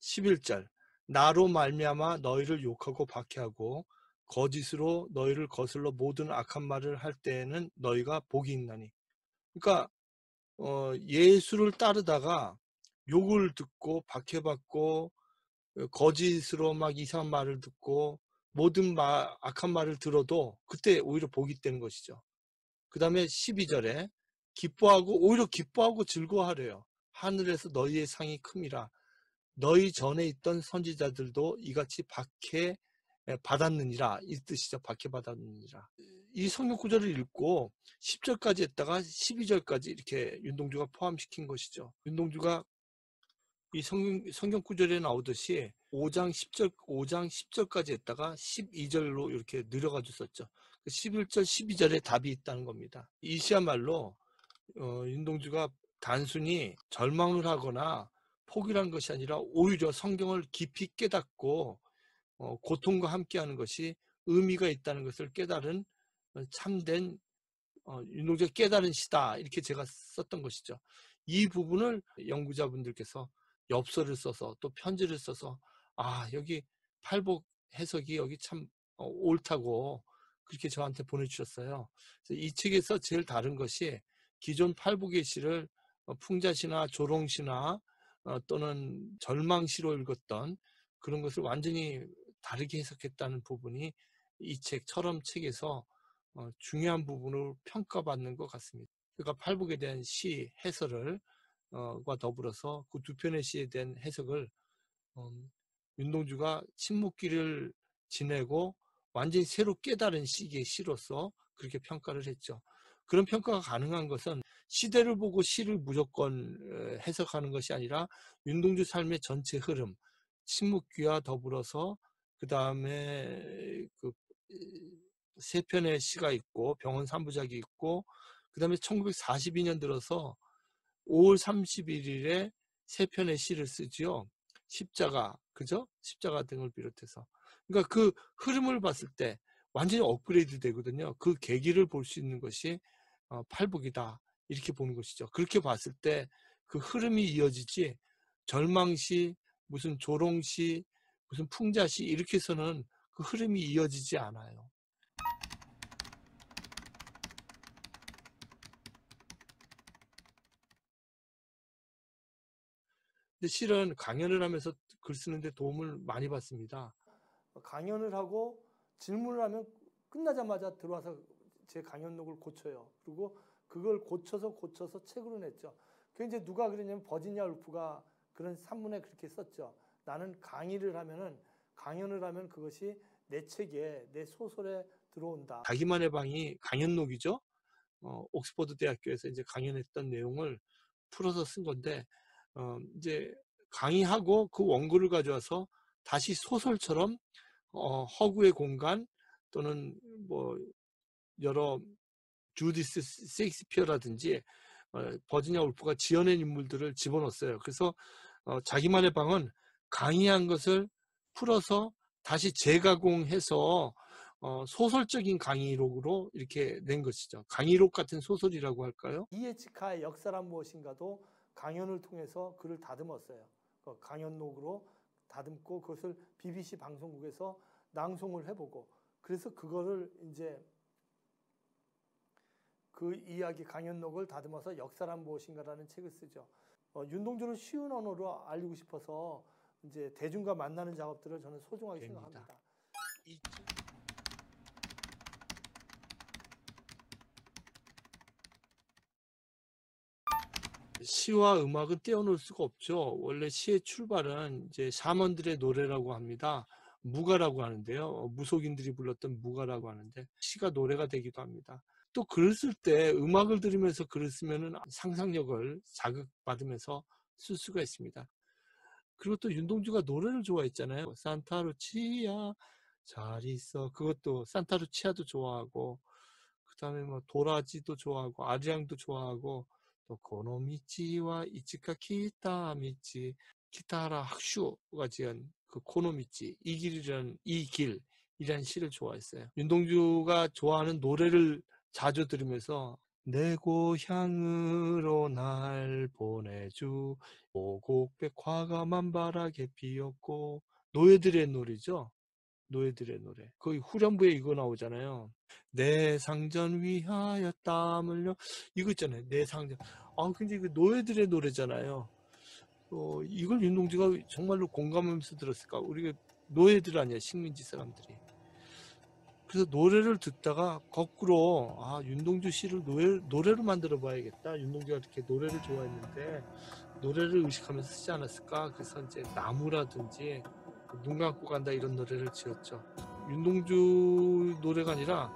11절 나로 말미암아 너희를 욕하고 박해하고 거짓으로 너희를 거슬러 모든 악한 말을 할 때에는 너희가 복이 있나니 그러니까 어, 예수를 따르다가 욕을 듣고 박해받고 어, 거짓으로 막 이상한 말을 듣고 모든 말, 악한 말을 들어도 그때 오히려 복이 있다는 것이죠. 그 다음에 12절에 기뻐하고 오히려 기뻐하고 즐거워하래요. 하늘에서 너희의 상이 큼이라. 너희 전에 있던 선지자들도 이같이 박해 받았느니라. 이 뜻이죠. 박해 받았느니라. 이 성경 구절을 읽고 10절까지 했다가 12절까지 이렇게 윤동주가 포함시킨 것이죠. 윤동주가 이 성경, 성경 구절에 나오듯이 5장 10절, 5장 10절까지 했다가 12절로 이렇게 늘어가지고 썼죠. 11절, 12절에 답이 있다는 겁니다. 이 시야말로 어, 윤동주가 단순히 절망을 하거나 포기란 것이 아니라 오히려 성경을 깊이 깨닫고 어, 고통과 함께하는 것이 의미가 있다는 것을 깨달은 어, 참된 어, 윤동주가 깨달은 시다 이렇게 제가 썼던 것이죠. 이 부분을 연구자분들께서 엽서를 써서 또 편지를 써서 아 여기 팔복 해석이 여기 참 어, 옳다고 그렇게 저한테 보내주셨어요. 이 책에서 제일 다른 것이 기존 팔복의 시를 어, 풍자시나 조롱시나 어, 또는 절망시로 읽었던 그런 것을 완전히 다르게 해석했다는 부분이 이 책, 철험 책에서 어, 중요한 부분으로 평가받는 것 같습니다. 그러니까 팔복에 대한 시 해설을 어, 과 더불어서 그 두 편의 시에 대한 해석을 음, 윤동주가 침묵기를 지내고 완전히 새로 깨달은 시기의 시로서 그렇게 평가를 했죠. 그런 평가가 가능한 것은 시대를 보고 시를 무조건 어, 해석하는 것이 아니라 윤동주 삶의 전체 흐름, 침묵기와 더불어서 그 다음에 그 세 편의 시가 있고 병원 삼부작이 있고 그 다음에 1942년 들어서 5월 31일에 세 편의 시를 쓰지요. 십자가, 그죠? 십자가 등을 비롯해서. 그러니까 그 흐름을 봤을 때 완전히 업그레이드 되거든요. 그 계기를 볼 수 있는 것이 어, 팔복이다. 이렇게 보는 것이죠. 그렇게 봤을 때 그 흐름이 이어지지 절망시, 무슨 조롱시, 무슨 풍자시 이렇게 해서는 그 흐름이 이어지지 않아요. 근데 실은 강연을 하면서 글 쓰는데 도움을 많이 받습니다. 강연을 하고 질문을 하면 끝나자마자 들어와서 제 강연록을 고쳐요. 그리고 그걸 고쳐서 고쳐서 책으로 냈죠. 그 이제 누가 그러냐면 버지니아 울프가 그런 산문에 그렇게 썼죠. 나는 강의를 하면은 강연을 하면 그것이 내 책에 내 소설에 들어온다. 자기만의 방이 강연록이죠. 어, 옥스퍼드 대학교에서 이제 강연했던 내용을 풀어서 쓴 건데 어, 이제 강의하고 그 원고를 가져와서 다시 소설처럼 어, 허구의 공간 또는 뭐 여러 주디스 세익스피어라든지 어, 버지니아 울프가 지어낸 인물들을 집어넣었어요. 그래서 어, 자기만의 방은 강의한 것을 풀어서 다시 재가공해서 어, 소설적인 강의록으로 이렇게 낸 것이죠. 강의록 같은 소설이라고 할까요? 이에치카의 역사란 무엇인가도 강연을 통해서 글을 다듬었어요. 그 강연록으로 다듬고 그것을 BBC 방송국에서 낭송을 해보고 그래서 그거를 이제 그 이야기 강연록을 다듬어서 역사란 무엇인가라는 책을 쓰죠. 어, 윤동주를 쉬운 언어로 알리고 싶어서 이제 대중과 만나는 작업들을 저는 소중하게 됩니다. 생각합니다. 이... 시와 음악은 떼어놓을 수가 없죠. 원래 시의 출발은 이제 샤먼들의 노래라고 합니다. 무가라고 하는데요. 어, 무속인들이 불렀던 무가라고 하는데 시가 노래가 되기도 합니다. 또 글을 쓸 때 음악을 들으면서 글을 쓰면 상상력을 자극받으면서 쓸 수가 있습니다. 그리고 또 윤동주가 노래를 좋아했잖아요. 산타루치아 잘 있어. 그것도 산타루치아도 좋아하고 그 다음에 뭐 도라지도 좋아하고 아리랑도 좋아하고 또 고노미치와 이치카 키타미치 키타라 학슈가 지은 그 この道 이 길이라는 이 길이라는 시를 좋아했어요. 윤동주가 좋아하는 노래를 자주 들으면서 내 고향으로 날 보내주 오곡백화가 만발하게 피었고 노예들의 노래죠. 노예들의 노래. 거기 후렴부에 이거 나오잖아요. 내 상전 위하여 땀 흘려 이거 있잖아요. 내 상전. 아 근데 그 노예들의 노래잖아요. 어, 이걸 윤동주가 정말로 공감하면서 들었을까? 우리가 노예들 아니야 식민지 사람들이. 그래서 노래를 듣다가 거꾸로 아 윤동주 씨를 노래, 노래로 만들어 봐야겠다. 윤동주가 이렇게 노래를 좋아했는데 노래를 의식하면서 쓰지 않았을까? 그래서 이제 나무라든지 눈 감고 간다 이런 노래를 지었죠. 윤동주 노래가 아니라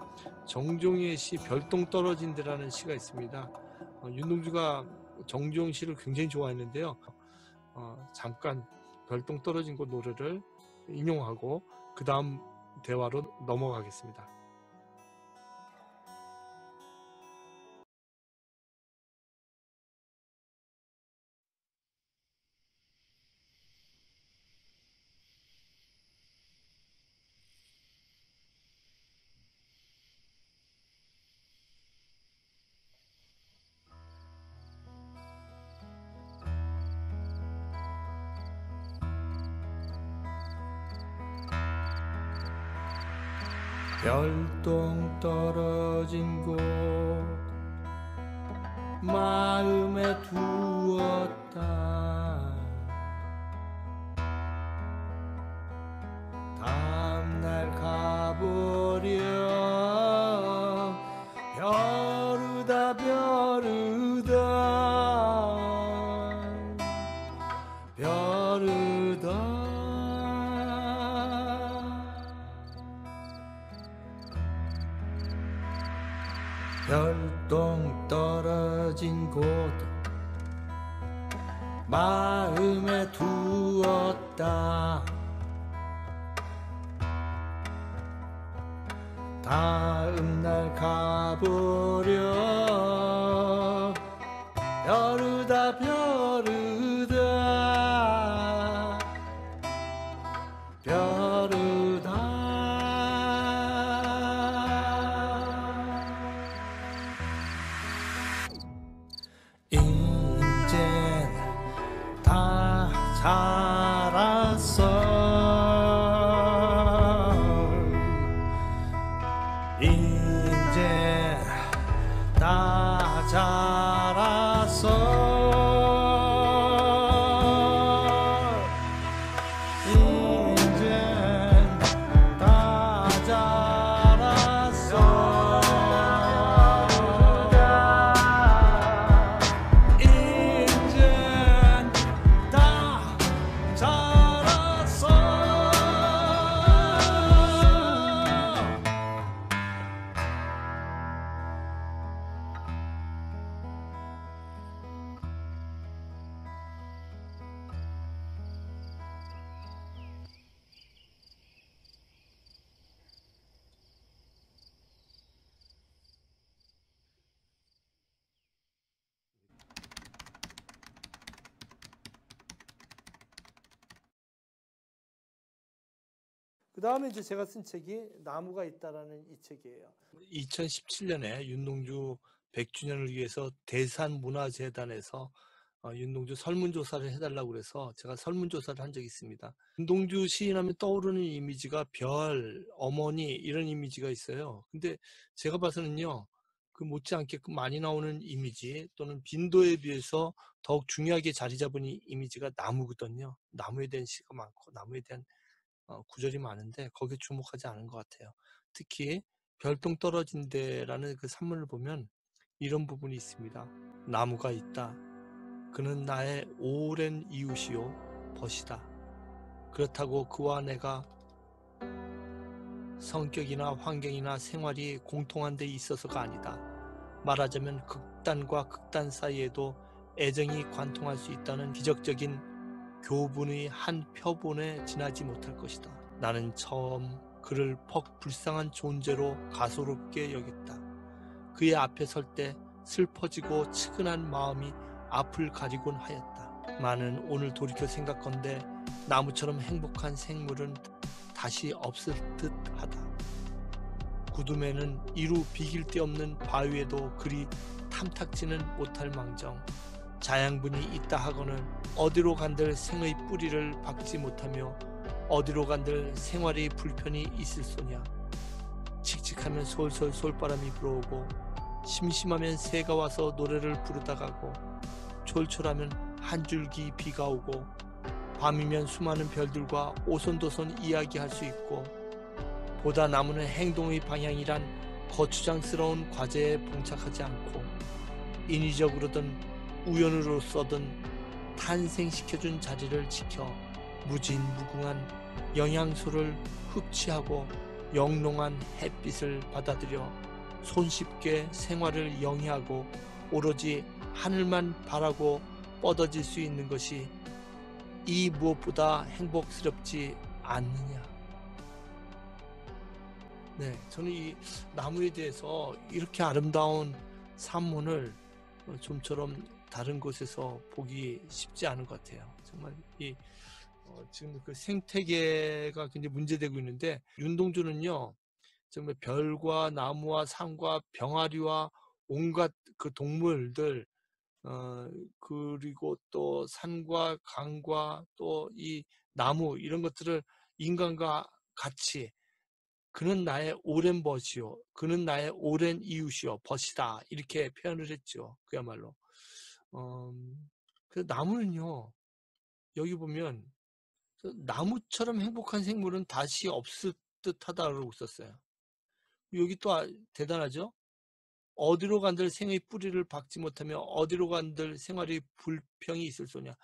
정종의 시 별똥 떨어진 데라는 시가 있습니다. 어, 윤동주가 정종 씨를 굉장히 좋아했는데요. 어, 잠깐 별똥 떨어진 곳 노래를 인용하고 그 다음 대화로 넘어가겠습니다. 다음에 이제 제가 쓴 책이 나무가 있다라는 이 책이에요. 2017년에 윤동주 100주년을 위해서 대산문화재단에서 어, 윤동주 설문조사를 해달라고 그래서 제가 설문조사를 한 적이 있습니다. 윤동주 시인하면 떠오르는 이미지가 별, 어머니 이런 이미지가 있어요. 근데 제가 봐서는요, 그 못지않게끔 많이 나오는 이미지 또는 빈도에 비해서 더욱 중요하게 자리 잡은 이 이미지가 나무거든요. 나무에 대한 시가 많고 나무에 대한 어, 구절이 많은데 거기에 주목하지 않은 것 같아요. 특히 별똥 떨어진 데라는 그 산문을 보면 이런 부분이 있습니다. 나무가 있다. 그는 나의 오랜 이웃이요 벗이다. 그렇다고 그와 내가 성격이나 환경이나 생활이 공통한 데 있어서가 아니다. 말하자면 극단과 극단 사이에도 애정이 관통할 수 있다는 기적적인 교분의 한 표본에 지나지 못할 것이다. 나는 처음 그를 퍽 불쌍한 존재로 가소롭게 여겼다. 그의 앞에 설 때 슬퍼지고 측은한 마음이 앞을 가리곤 하였다. 나는 오늘 돌이켜 생각건대 나무처럼 행복한 생물은 다시 없을 듯 하다. 구둠에는 이루 비길 데 없는 바위에도 그리 탐탁지는 못할 망정 자양분이 있다 하거늘 어디로 간들 생의 뿌리를 박지 못하며 어디로 간들 생활의 불편이 있을 소냐? 칙칙하면 솔솔 솔바람이 불어오고 심심하면 새가 와서 노래를 부르다 가고 촐촐하면 한 줄기 비가 오고 밤이면 수많은 별들과 오손도손 이야기할 수 있고 보다 나무는 행동의 방향이란 거추장스러운 과제에 봉착하지 않고 인위적으로든 우연으로서든 탄생시켜준 자리를 지켜 무진무궁한 영양소를 흡취하고 영롱한 햇빛을 받아들여 손쉽게 생활을 영위하고 오로지 하늘만 바라고 뻗어질 수 있는 것이 이 무엇보다 행복스럽지 않느냐. 네, 저는 이 나무에 대해서 이렇게 아름다운 산문을 좀처럼 다른 곳에서 보기 쉽지 않은 것 같아요. 정말 이 어, 지금 그 생태계가 굉장히 문제되고 있는데 윤동주는요, 정말 별과 나무와 산과 병아리와 온갖 그 동물들 어, 그리고 또 산과 강과 또 이 나무 이런 것들을 인간과 같이 그는 나의 오랜 벗이요. 그는 나의 오랜 이웃이요. 벗이다. 이렇게 표현을 했죠. 그야말로. 어, 그 나무는요. 여기 보면 나무처럼 행복한 생물은 다시 없을 듯하다고 썼어요. 여기 또 아, 대단하죠? 어디로 간들 생의 뿌리를 박지 못하며 어디로 간들 생활의 불평이 있을 소냐.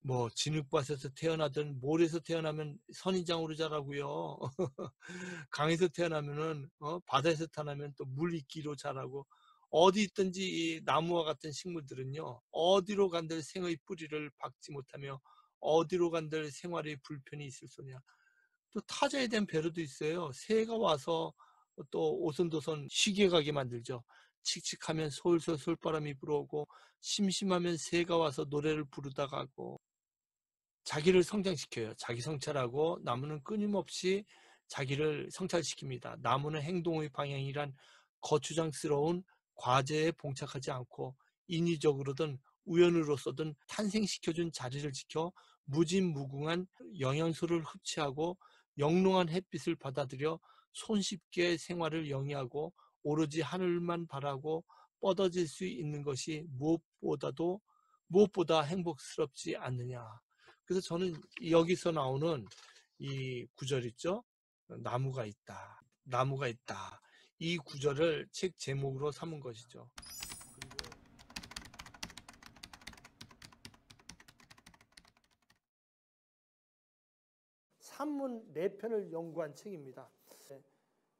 뭐 진흙밭에서 태어나든 모래에서 태어나면 선인장으로 자라고요. *laughs* 강에서 태어나면은 어, 바다에서 태어나면 또물 있기로 자라고 어디 있든지 이 나무와 같은 식물들은요 어디로 간들 생의 뿌리를 박지 못하며 어디로 간들 생활의 불편이 있을 소냐. 또 타자에 대한 배려도 있어요. 새가 와서 또 오손도손 쉬게 가게 만들죠. 칙칙하면 솔솔 솔바람이 불어오고 심심하면 새가 와서 노래를 부르다 가고 자기를 성장시켜요. 자기 성찰하고 나무는 끊임없이 자기를 성찰시킵니다. 나무는 행동의 방향이란 거추장스러운 과제에 봉착하지 않고 인위적으로든 우연으로서든 탄생시켜준 자리를 지켜 무진무궁한 영양소를 흡취하고 영롱한 햇빛을 받아들여 손쉽게 생활을 영위하고 오로지 하늘만 바라고 뻗어질 수 있는 것이 무엇보다도 무엇보다 행복스럽지 않느냐. 그래서 저는 여기서 나오는 이 구절 있죠. 나무가 있다. 나무가 있다. 이 구절을 책 제목으로 삼은 것이죠. 산문 네 편을 연구한 책입니다.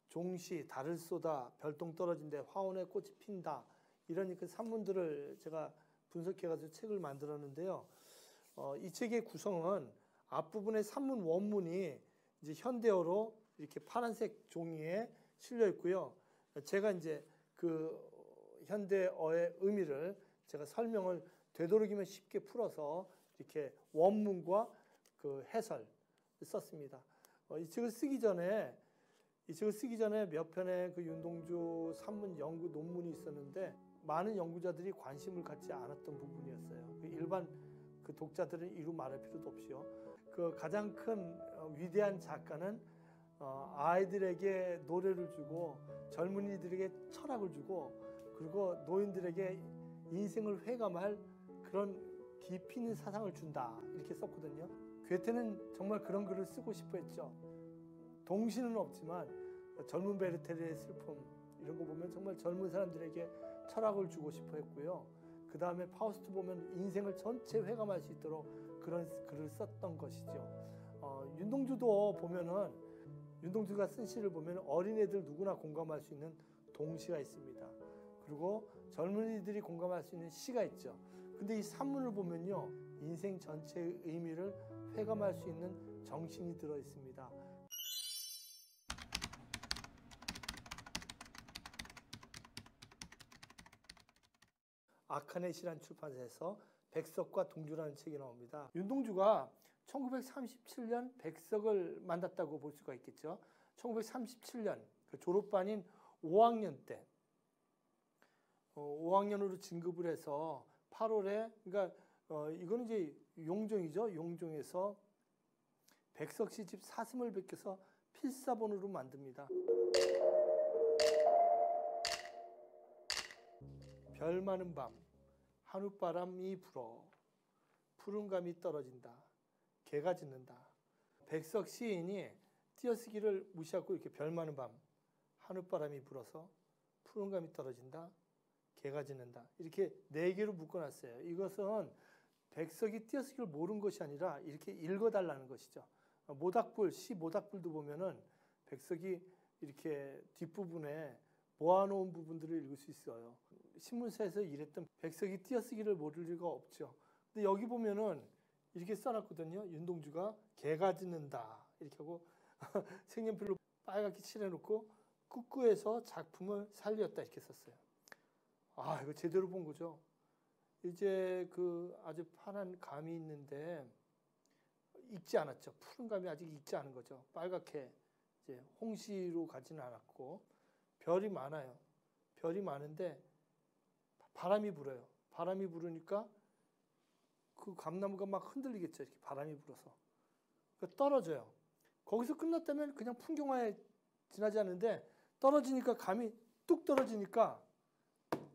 종시, 달을 쏟아, 별똥 떨어진데 화원의 꽃이 핀다. 이런 그 산문들을 제가 분석해가지고 책을 만들었는데요. 어, 이 책의 구성은 앞부분의 산문 원문이 이제 현대어로 이렇게 파란색 종이에 실려 있고요. 제가 이제 그 현대어의 의미를 제가 설명을 되도록이면 쉽게 풀어서 이렇게 원문과 그 해설 썼습니다. 어, 이 책을 쓰기 전에 이 책을 쓰기 전에 몇 편의 그 윤동주 산문 연구 논문이 있었는데 많은 연구자들이 관심을 갖지 않았던 부분이었어요. 그 일반 그 독자들은 이루 말할 필요도 없이요. 그 가장 큰 어, 위대한 작가는 어, 아이들에게 노래를 주고 젊은이들에게 철학을 주고 그리고 노인들에게 인생을 회감할 그런 깊이 있는 사상을 준다 이렇게 썼거든요. 괴테는 정말 그런 글을 쓰고 싶어 했죠. 동시는 없지만 젊은 베르테르의 슬픔 이런 거 보면 정말 젊은 사람들에게 철학을 주고 싶어 했고요. 그 다음에 파우스트 보면 인생을 전체 회감할 수 있도록 그런 글을 썼던 것이죠. 어, 윤동주도 보면은 윤동주가 쓴 시를 보면 어린애들 누구나 공감할 수 있는 동시가 있습니다. 그리고 젊은이들이 공감할 수 있는 시가 있죠. 근데 이 산문을 보면요. 인생 전체의 의미를 회감할 수 있는 정신이 들어 있습니다. 아칸의 시란 출판사에서 백석과 동주라는 책이 나옵니다. 윤동주가 1937년 백석을 만났다고 볼 수가 있겠죠. 1937년 그 졸업반인 5학년 때 어, 5학년으로 진급을 해서 8월에 그러니까 어, 이거는 이제 용종이죠. 용종에서 백석시 집 사슴을 베껴서 필사본으로 만듭니다. 별 많은 밤 한우바람이 불어 푸른 감이 떨어진다. 개가 짖는다. 백석 시인이 띄어쓰기를 무시하고 이렇게 별 많은 밤 한우바람이 불어서 푸른 감이 떨어진다. 개가 짖는다. 이렇게 네 개로 묶어놨어요. 이것은 백석이 띄어쓰기를 모르는 것이 아니라 이렇게 읽어달라는 것이죠. 모닥불, 시 모닥불도 보면은 백석이 이렇게 뒷부분에 모아놓은 부분들을 읽을 수 있어요. 신문사에서 일했던 백석이 띄어쓰기를 모를 리가 없죠. 근데 여기 보면은 이렇게 써놨거든요. 윤동주가 개가 짖는다 이렇게 하고 *laughs* 색연필로 빨갛게 칠해놓고 꾹꾹해서 작품을 살렸다 이렇게 썼어요. 아 이거 제대로 본 거죠. 이제 그 아주 파란 감이 있는데 익지 않았죠. 푸른 감이 아직 익지 않은 거죠. 빨갛게 이제 홍시로 가지는 않았고 별이 많아요. 별이 많은데 바람이 불어요. 바람이 부르니까 그 감나무가 막 흔들리겠죠. 이렇게 바람이 불어서. 그러니까 떨어져요. 거기서 끝났다면 그냥 풍경화에 지나지 않는데 떨어지니까 감이 뚝 떨어지니까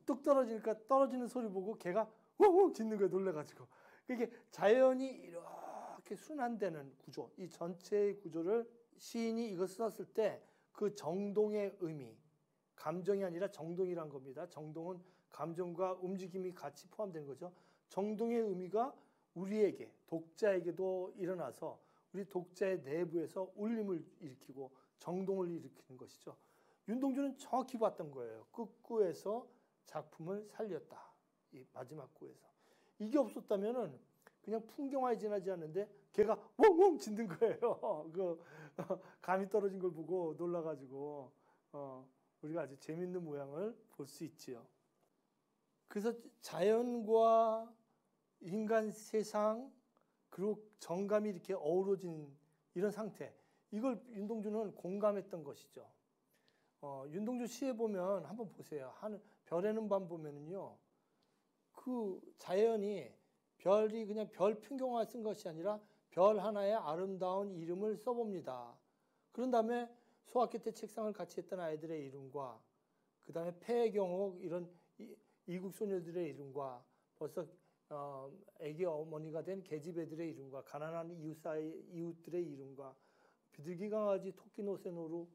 뚝 떨어지니까 떨어지는 소리 보고 개가 웅웅 짖는 거예요. 놀래가지고. 이게 자연이 이렇게 순환되는 구조, 이 전체의 구조를 시인이 이것을 썼을 때 그 정동의 의미, 감정이 아니라 정동이란 겁니다. 정동은 감정과 움직임이 같이 포함되는 거죠. 정동의 의미가 우리에게, 독자에게도 일어나서 우리 독자의 내부에서 울림을 일으키고 정동을 일으키는 것이죠. 윤동주는 정확히 봤던 거예요. 끝구에서 작품을 살렸다. 이 마지막 구에서. 이게 없었다면은 그냥 풍경화에 지나지 않는데 걔가 웡웡 짖는 거예요. *laughs* 그 *laughs* 감이 떨어진 걸 보고 놀라가지고 어, 우리가 아주 재밌는 모양을 볼 수 있지요. 그래서 자연과 인간 세상 그리고 정감이 이렇게 어우러진 이런 상태 이걸 윤동주는 공감했던 것이죠. 어, 윤동주 시에 보면 한번 보세요. 한 별에는 밤 보면은요. 그 자연이 별이 그냥 별 풍경화 쓴 것이 아니라 별 하나의 아름다운 이름을 써봅니다. 그런 다음에 소학교 때 책상을 같이 했던 아이들의 이름과 그 다음에 패, 경, 옥 이런 이국 소녀들의 이름과 벌써 어, 애기 어머니가 된 계집애들의 이름과 가난한 이웃 사이 이웃들의 이름과 비둘기 강아지 토끼 노새 노루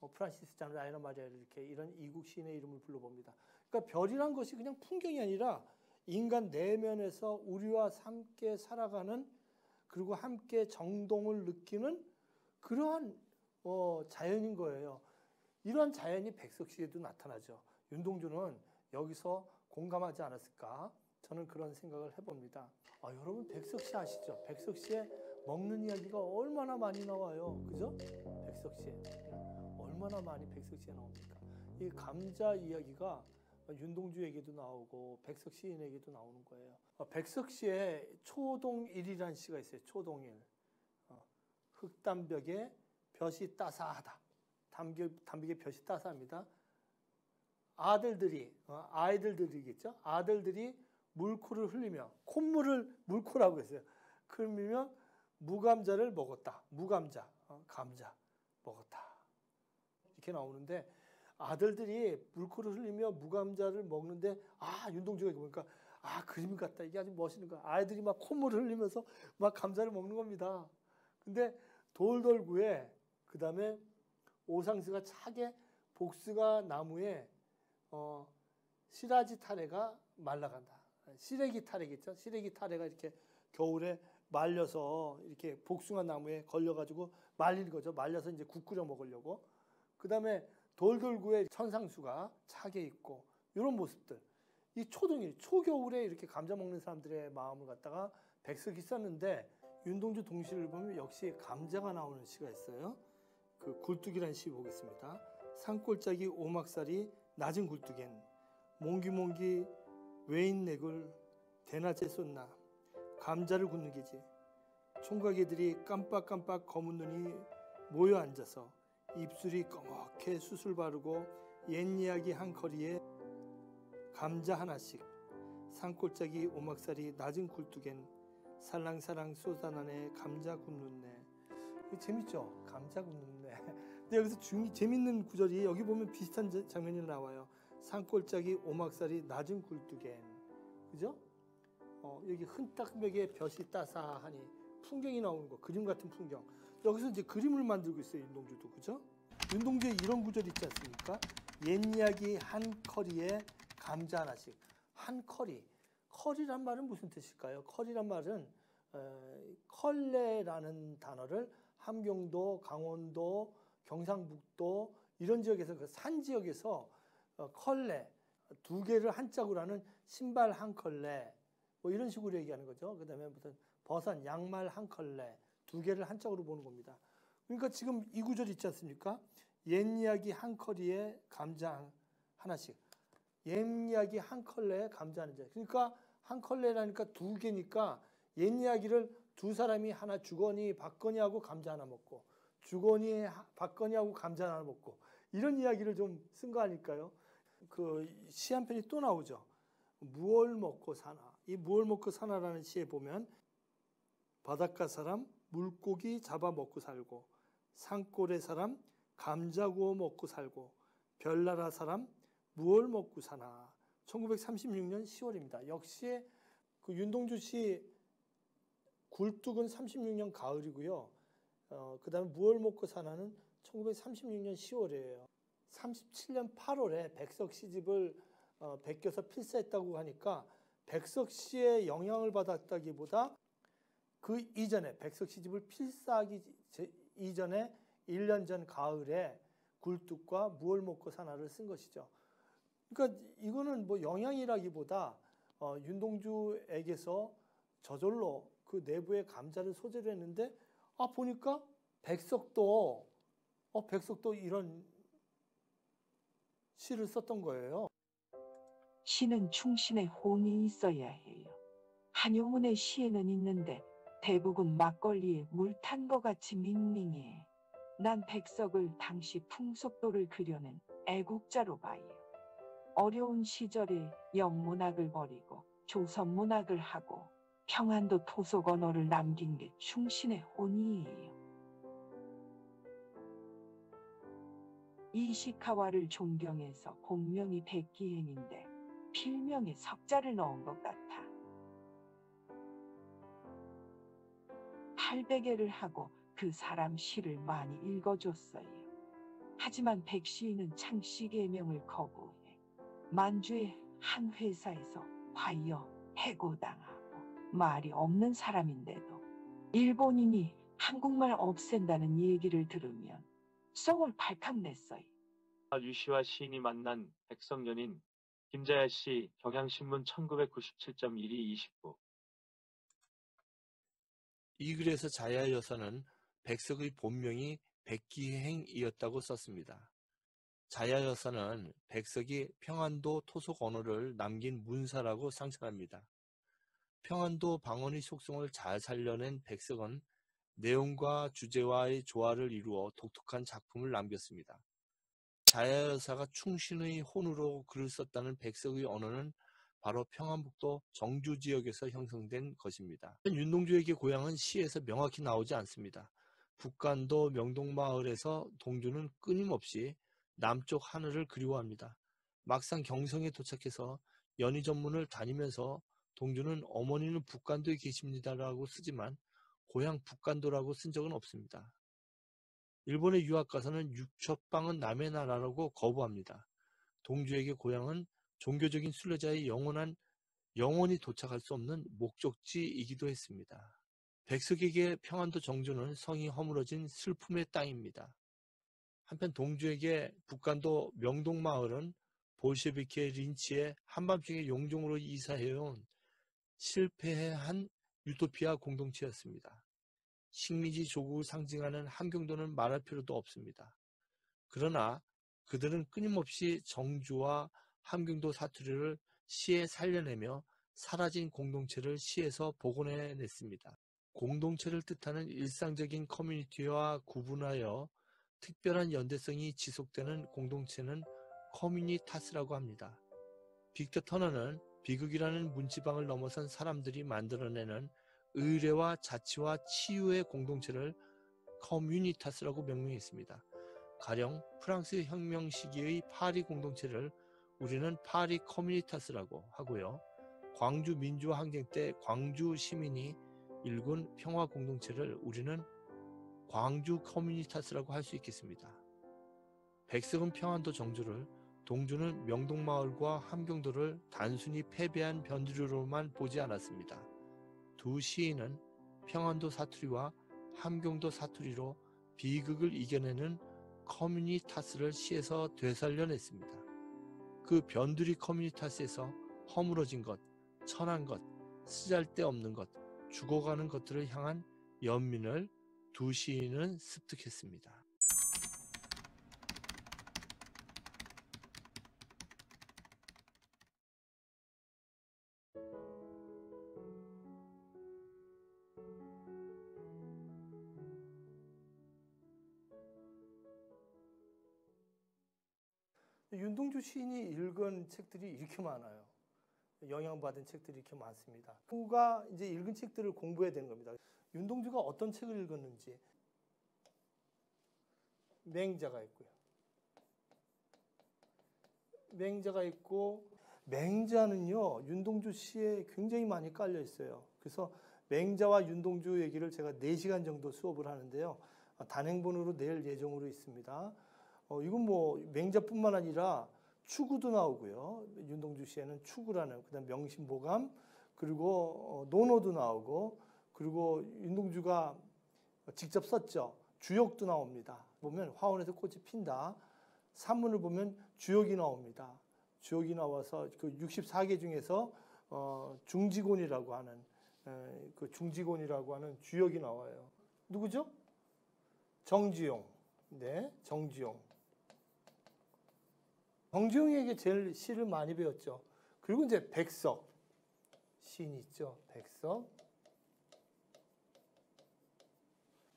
어, 프란시스 잠 라이너 마리아를 이렇게 이런 이국 시인의 이름을 불러봅니다. 그러니까 별이란 것이 그냥 풍경이 아니라 인간 내면에서 우리와 함께 살아가는 그리고 함께 정동을 느끼는 그러한 어, 자연인 거예요. 이러한 자연이 백석시에도 나타나죠. 윤동주는 여기서 공감하지 않았을까? 저는 그런 생각을 해봅니다. 아, 여러분 백석시 아시죠? 백석시에 먹는 이야기가 얼마나 많이 나와요. 그죠? 백석시에. 얼마나 많이 백석시에 나옵니까? 이 감자 이야기가 윤동주에게도 나오고 백석 시인에게도 나오는 거예요. 어, 백석 시에 초동일이라는 시가 있어요. 초동일. 어, 흙담벽에 볕이 따사하다. 담벽, 담벽에 볕이 따사합니다. 아들들이 어, 아이들들이겠죠. 아들들이 물코를 흘리며 콧물을 물코라고 했어요. 흘리며 무감자를 먹었다. 무감자, 감자 먹었다. 이렇게 나오는데 아들들이 물코를 흘리며 무감자를 먹는데 아 윤동주가 보니까 아 그림 같다 이게 아주 멋있는 거야 아이들이 막 콧물을 흘리면서 막 감자를 먹는 겁니다 근데 돌돌구에 그 다음에 오상스가 차게 복숭아 나무에 어 시라지 타래가 말라간다 시래기 타래겠죠. 시래기 타래가 이렇게 겨울에 말려서 이렇게 복숭아 나무에 걸려가지고 말리는 거죠. 말려서 이제 국 끓여 먹으려고. 그 다음에 돌돌구에 천상수가 차게 있고 이런 모습들. 이 초동일, 초겨울에 이렇게 감자 먹는 사람들의 마음을 갖다가 백석이 썼는데 윤동주 동시를 보면 역시 감자가 나오는 시가 있어요. 그 굴뚝이라는 시 보겠습니다. 산골짜기 오막살이 낮은 굴뚝엔 몽기몽기 외인넥을 대낮에 쏟나 감자를 굽는 게지. 총각애들이 깜빡깜빡 검은 눈이 모여 앉아서 입술이 꺼멓게 수술 바르고 옛 이야기 한 커리에 감자 하나씩 산골짜기 오막살이 낮은 굴뚝엔 살랑살랑 쏟아나네 감자 굽는네 이거 재밌죠? 감자 굽는네 *laughs* 근데 여기서 중, 재밌는 구절이 여기 보면 비슷한 자- 장면이 나와요 산골짜기 오막살이 낮은 굴뚝엔 그죠? 어, 여기 흔딱하게 볕이 따사하니 풍경이 나오는 거 그림 같은 풍경 여기서 이제 그림을 만들고 있어요 윤동주도 그죠? 윤동주에 이런 구절 있지 않습니까? 옛 이야기 한 커리에 감자 하나씩 한 커리 커리란 말은 무슨 뜻일까요? 커리란 말은 어, 컬레라는 단어를 함경도, 강원도, 경상북도 이런 지역에서 그 산 지역에서 어, 컬레 두 개를 한 짝으로 하는 신발 한 컬레 뭐 이런 식으로 얘기하는 거죠. 그다음에 무슨 버선 양말 한 컬레 두 개를 한 짝으로 보는 겁니다. 그러니까 지금 이 구절 있지 않습니까? 옛 이야기 한 커리에 감자 하나씩. 옛 이야기 한 컬레에 감자 하나. 그러니까 한 컬레라니까 두 개니까 옛 이야기를 두 사람이 하나 주거니 받거니 하고 감자 하나 먹고 주거니 하- 받거니 하고 감자 하나 먹고 이런 이야기를 좀 쓴 거 아닐까요? 그 시 한 편이 또 나오죠. 무얼 먹고 사나. 이 무얼 먹고 사나라는 시에 보면 바닷가 사람 물고기 잡아 먹고 살고 산골의 사람 감자 구워 먹고 살고 별나라 사람 무얼 먹고 사나. 1936년 10월입니다. 역시 그 윤동주 씨 굴뚝은 36년 가을이고요. 어, 그 다음에 무얼 먹고 사나는 1936년 10월이에요. 37년 8월에 백석 시집을 어, 베껴서 필사했다고 하니까 백석 씨의 영향을 받았다기보다 그 이전에 백석 시집을 필사하기 제- 이전에 1년 전 가을에 굴뚝과 무얼 먹고 사나를 쓴 것이죠. 그러니까 이거는 뭐 영향이라기보다 어, 윤동주에게서 저절로 그 내부에 감자를 소재로 했는데 아 보니까 백석도 어 백석도 이런 시를 썼던 거예요. 시는 충신의 혼이 있어야 해요. 한용운의 시에는 있는데 대부분 막걸리에 물 탄 것 같이 밍밍해. 난 백석을 당시 풍속도를 그려낸 애국자로 봐요. 어려운 시절에 영문학을 버리고 조선문학을 하고 평안도 토속 언어를 남긴 게 충신의 혼이에요. 이시카와를 존경해서 본명이 백기행인데 필명에 석자를 넣은 것 같아. 800회를 하고 그 사람 시를 많이 읽어줬어요. 하지만 백시인은 창씨 계명을 거부해. 만주의 한 회사에서 과여 해고당하고 말이 없는 사람인데도 일본인이 한국말 없앤다는 얘기를 들으면 썩을 발칵 냈어요. 유 씨와 시인이 만난 백성 연인 김자야 씨 경향신문 1997.12 29 이 글에서 자야 여사는 백석의 본명이 백기행이었다고 썼습니다. 자야 여사는 백석이 평안도 토속 언어를 남긴 문사라고 상称합니다. 평안도 방언의 속성을 잘 살려낸 백석은 내용과 주제와의 조화를 이루어 독특한 작품을 남겼습니다. 자야 여사가 충신의 혼으로 글을 썼다는 백석의 언어는 바로 평안북도 정주 지역에서 형성된 것입니다. 윤동주에게 고향은 시에서 명확히 나오지 않습니다. 북간도 명동마을에서 동주는 끊임없이 남쪽 하늘을 그리워합니다. 막상 경성에 도착해서 연희 전문을 다니면서 동주는 어머니는 북간도에 계십니다라고 쓰지만 고향 북간도라고 쓴 적은 없습니다. 일본에 유학 가서는 육첩방은 남의 나라라고 거부합니다. 동주에게 고향은 종교적인 순례자의 영원한 영원히 도착할 수 없는 목적지이기도 했습니다. 백석에게 평안도 정주는 성이 허물어진 슬픔의 땅입니다. 한편 동주에게 북간도 명동마을은 볼셰비키의 린치에 한밤중에 용종으로 이사해온 실패한 유토피아 공동체였습니다. 식민지 조국을 상징하는 함경도는 말할 필요도 없습니다. 그러나 그들은 끊임없이 정주와 함경도 사투리를 시에 살려내며 사라진 공동체를 시에서 복원해냈습니다. 공동체를 뜻하는 일상적인 커뮤니티와 구분하여 특별한 연대성이 지속되는 공동체는 커뮤니타스라고 합니다. 빅터 터너는 비극이라는 문지방을 넘어선 사람들이 만들어내는 의례와 자치와 치유의 공동체를 communitas라고 명명했습니다. 가령 프랑스 혁명 시기의 파리 공동체를 우리는 파리 communitas라고 하고요. 광주 민주화 항쟁 때 광주 시민이 일군 평화 공동체를 우리는 광주 communitas라고 할 수 있겠습니다. 백석은 평안도 정주를 동주는 명동마을과 함경도를 단순히 패배한 변두리로만 보지 않았습니다. 두 시인은 평안도 사투리와 함경도 사투리로 비극을 이겨내는 커뮤니타스를 시에서 되살려냈습니다. 그 변두리 커뮤니타스에서 허물어진 것, 천한 것, 쓰잘데없는 것, 죽어가는 것들을 향한 연민을 두 시인은 습득했습니다. 시인이 읽은 책들이 이렇게 많아요. 영향받은 책들이 이렇게 많습니다. 그가 이제 읽은 책들을 공부해야 되는 겁니다. 윤동주가 어떤 책을 읽었는지 맹자가 있고요. 맹자가 있고 맹자는요 윤동주 시에 굉장히 많이 깔려 있어요. 그래서 맹자와 윤동주 얘기를 제가 4시간 정도 수업을 하는데요. 단행본으로 낼 예정으로 있습니다. 어, 이건 뭐 맹자뿐만 아니라 추구도 나오고요. 윤동주 시에는 추구라는 그다음 명심보감 그리고 어, 논어도 나오고 그리고 윤동주가 직접 썼죠. 주역도 나옵니다. 보면 화원에서 꽃이 핀다. 산문을 보면 주역이 나옵니다. 주역이 나와서 그 64개 중에서 어, 중지곤이라고 하는 에, 그 중지곤이라고 하는 주역이 나와요. 누구죠? 정지용. 네, 정지용. 정지용에게 제일 시를 많이 배웠죠. 그리고 이제 백석 시인이 있죠. 백석.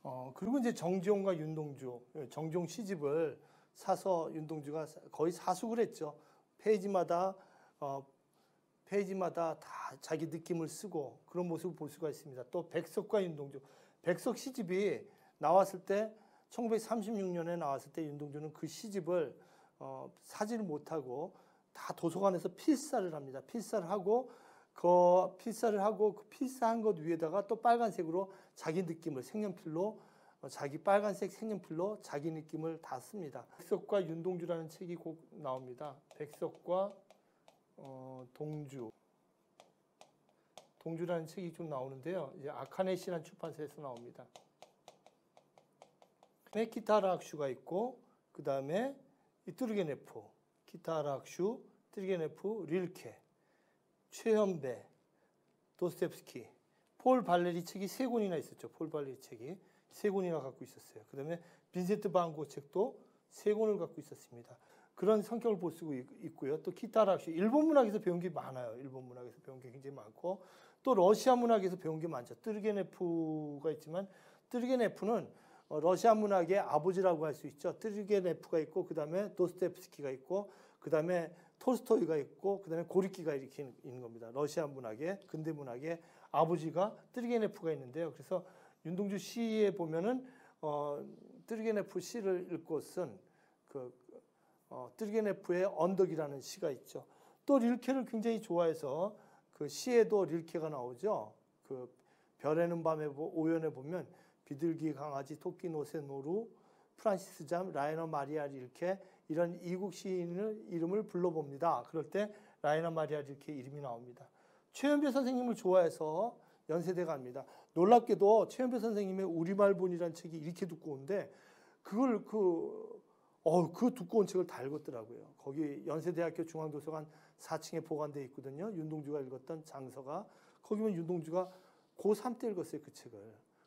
어, 그리고 이제 정지용과 윤동주, 정종 시집을 사서 윤동주가 거의 사숙을 했죠. 페이지마다, 어, 페이지마다 다 자기 느낌을 쓰고 그런 모습을 볼 수가 있습니다. 또 백석과 윤동주. 백석 시집이 나왔을 때 1936년에 나왔을 때 윤동주는 그 시집을 어, 사지를 못하고 다 도서관에서 필사를 합니다. 필사를 하고 그 필사를 하고 그 필사한 것 위에다가 또 빨간색으로 자기 느낌을 색연필로 어, 자기 빨간색 색연필로 자기 느낌을 다 씁니다. 백석과 윤동주라는 책이 곧 나옵니다. 백석과 어, 동주. 동주라는 책이 좀 나오는데요. 이제 아카네시라는 출판사에서 나옵니다. 기타락슈가 있고 그 다음에 이 투르게네프, 기타하라 하쿠슈, 투르게네프, 릴케, 최현배, 도스토옙스키, 폴 발레리 책이 세 권이나 있었죠. 폴 발레리 책이 세 권이나 갖고 있었어요. 그 다음에 빈센트 반 고흐 책도 세 권을 갖고 있었습니다. 그런 성격을 볼수 있고요. 또 기타락슈, 일본 문학에서 배운 게 많아요. 일본 문학에서 배운 게 굉장히 많고 또 러시아 문학에서 배운 게 많죠. 뜨르게네프가 있지만 뜨르게네프는 어, 러시아 문학의 아버지라고 할 수 있죠. 트르게네프가 있고 그 다음에 도스테프스키가 있고 그 다음에 톨스토이가 있고 그 다음에 고리키가 이렇게 있는 겁니다. 러시아 문학의 근대 문학의 아버지가 트르게네프가 있는데요. 그래서 윤동주 시에 보면은 어, 투르게네프 시를 읽고 쓴 그 어, 투르게네프의 언덕이라는 시가 있죠. 또 릴케를 굉장히 좋아해서 그 시에도 릴케가 나오죠. 그 별 헤는 밤에 오연에 보면 비둘기, 강아지, 토끼, 노새, 노루, 프란시스 잠, 라이너 마리아 릴케 이런 이국 시인을 이름을 불러봅니다. 그럴 때 라이너 마리아 릴케 이름이 나옵니다. 최현배 선생님을 좋아해서 연세대 갑니다. 놀랍게도 최현배 선생님의 우리말본이라는 책이 이렇게 두꺼운데 그걸 그, 어, 그 두꺼운 책을 다 읽었더라고요. 거기 연세대학교 중앙도서관 4층에 보관되어 있거든요. 윤동주가 읽었던 장서가. 거기면 윤동주가 고3 때 읽었어요, 그 책을.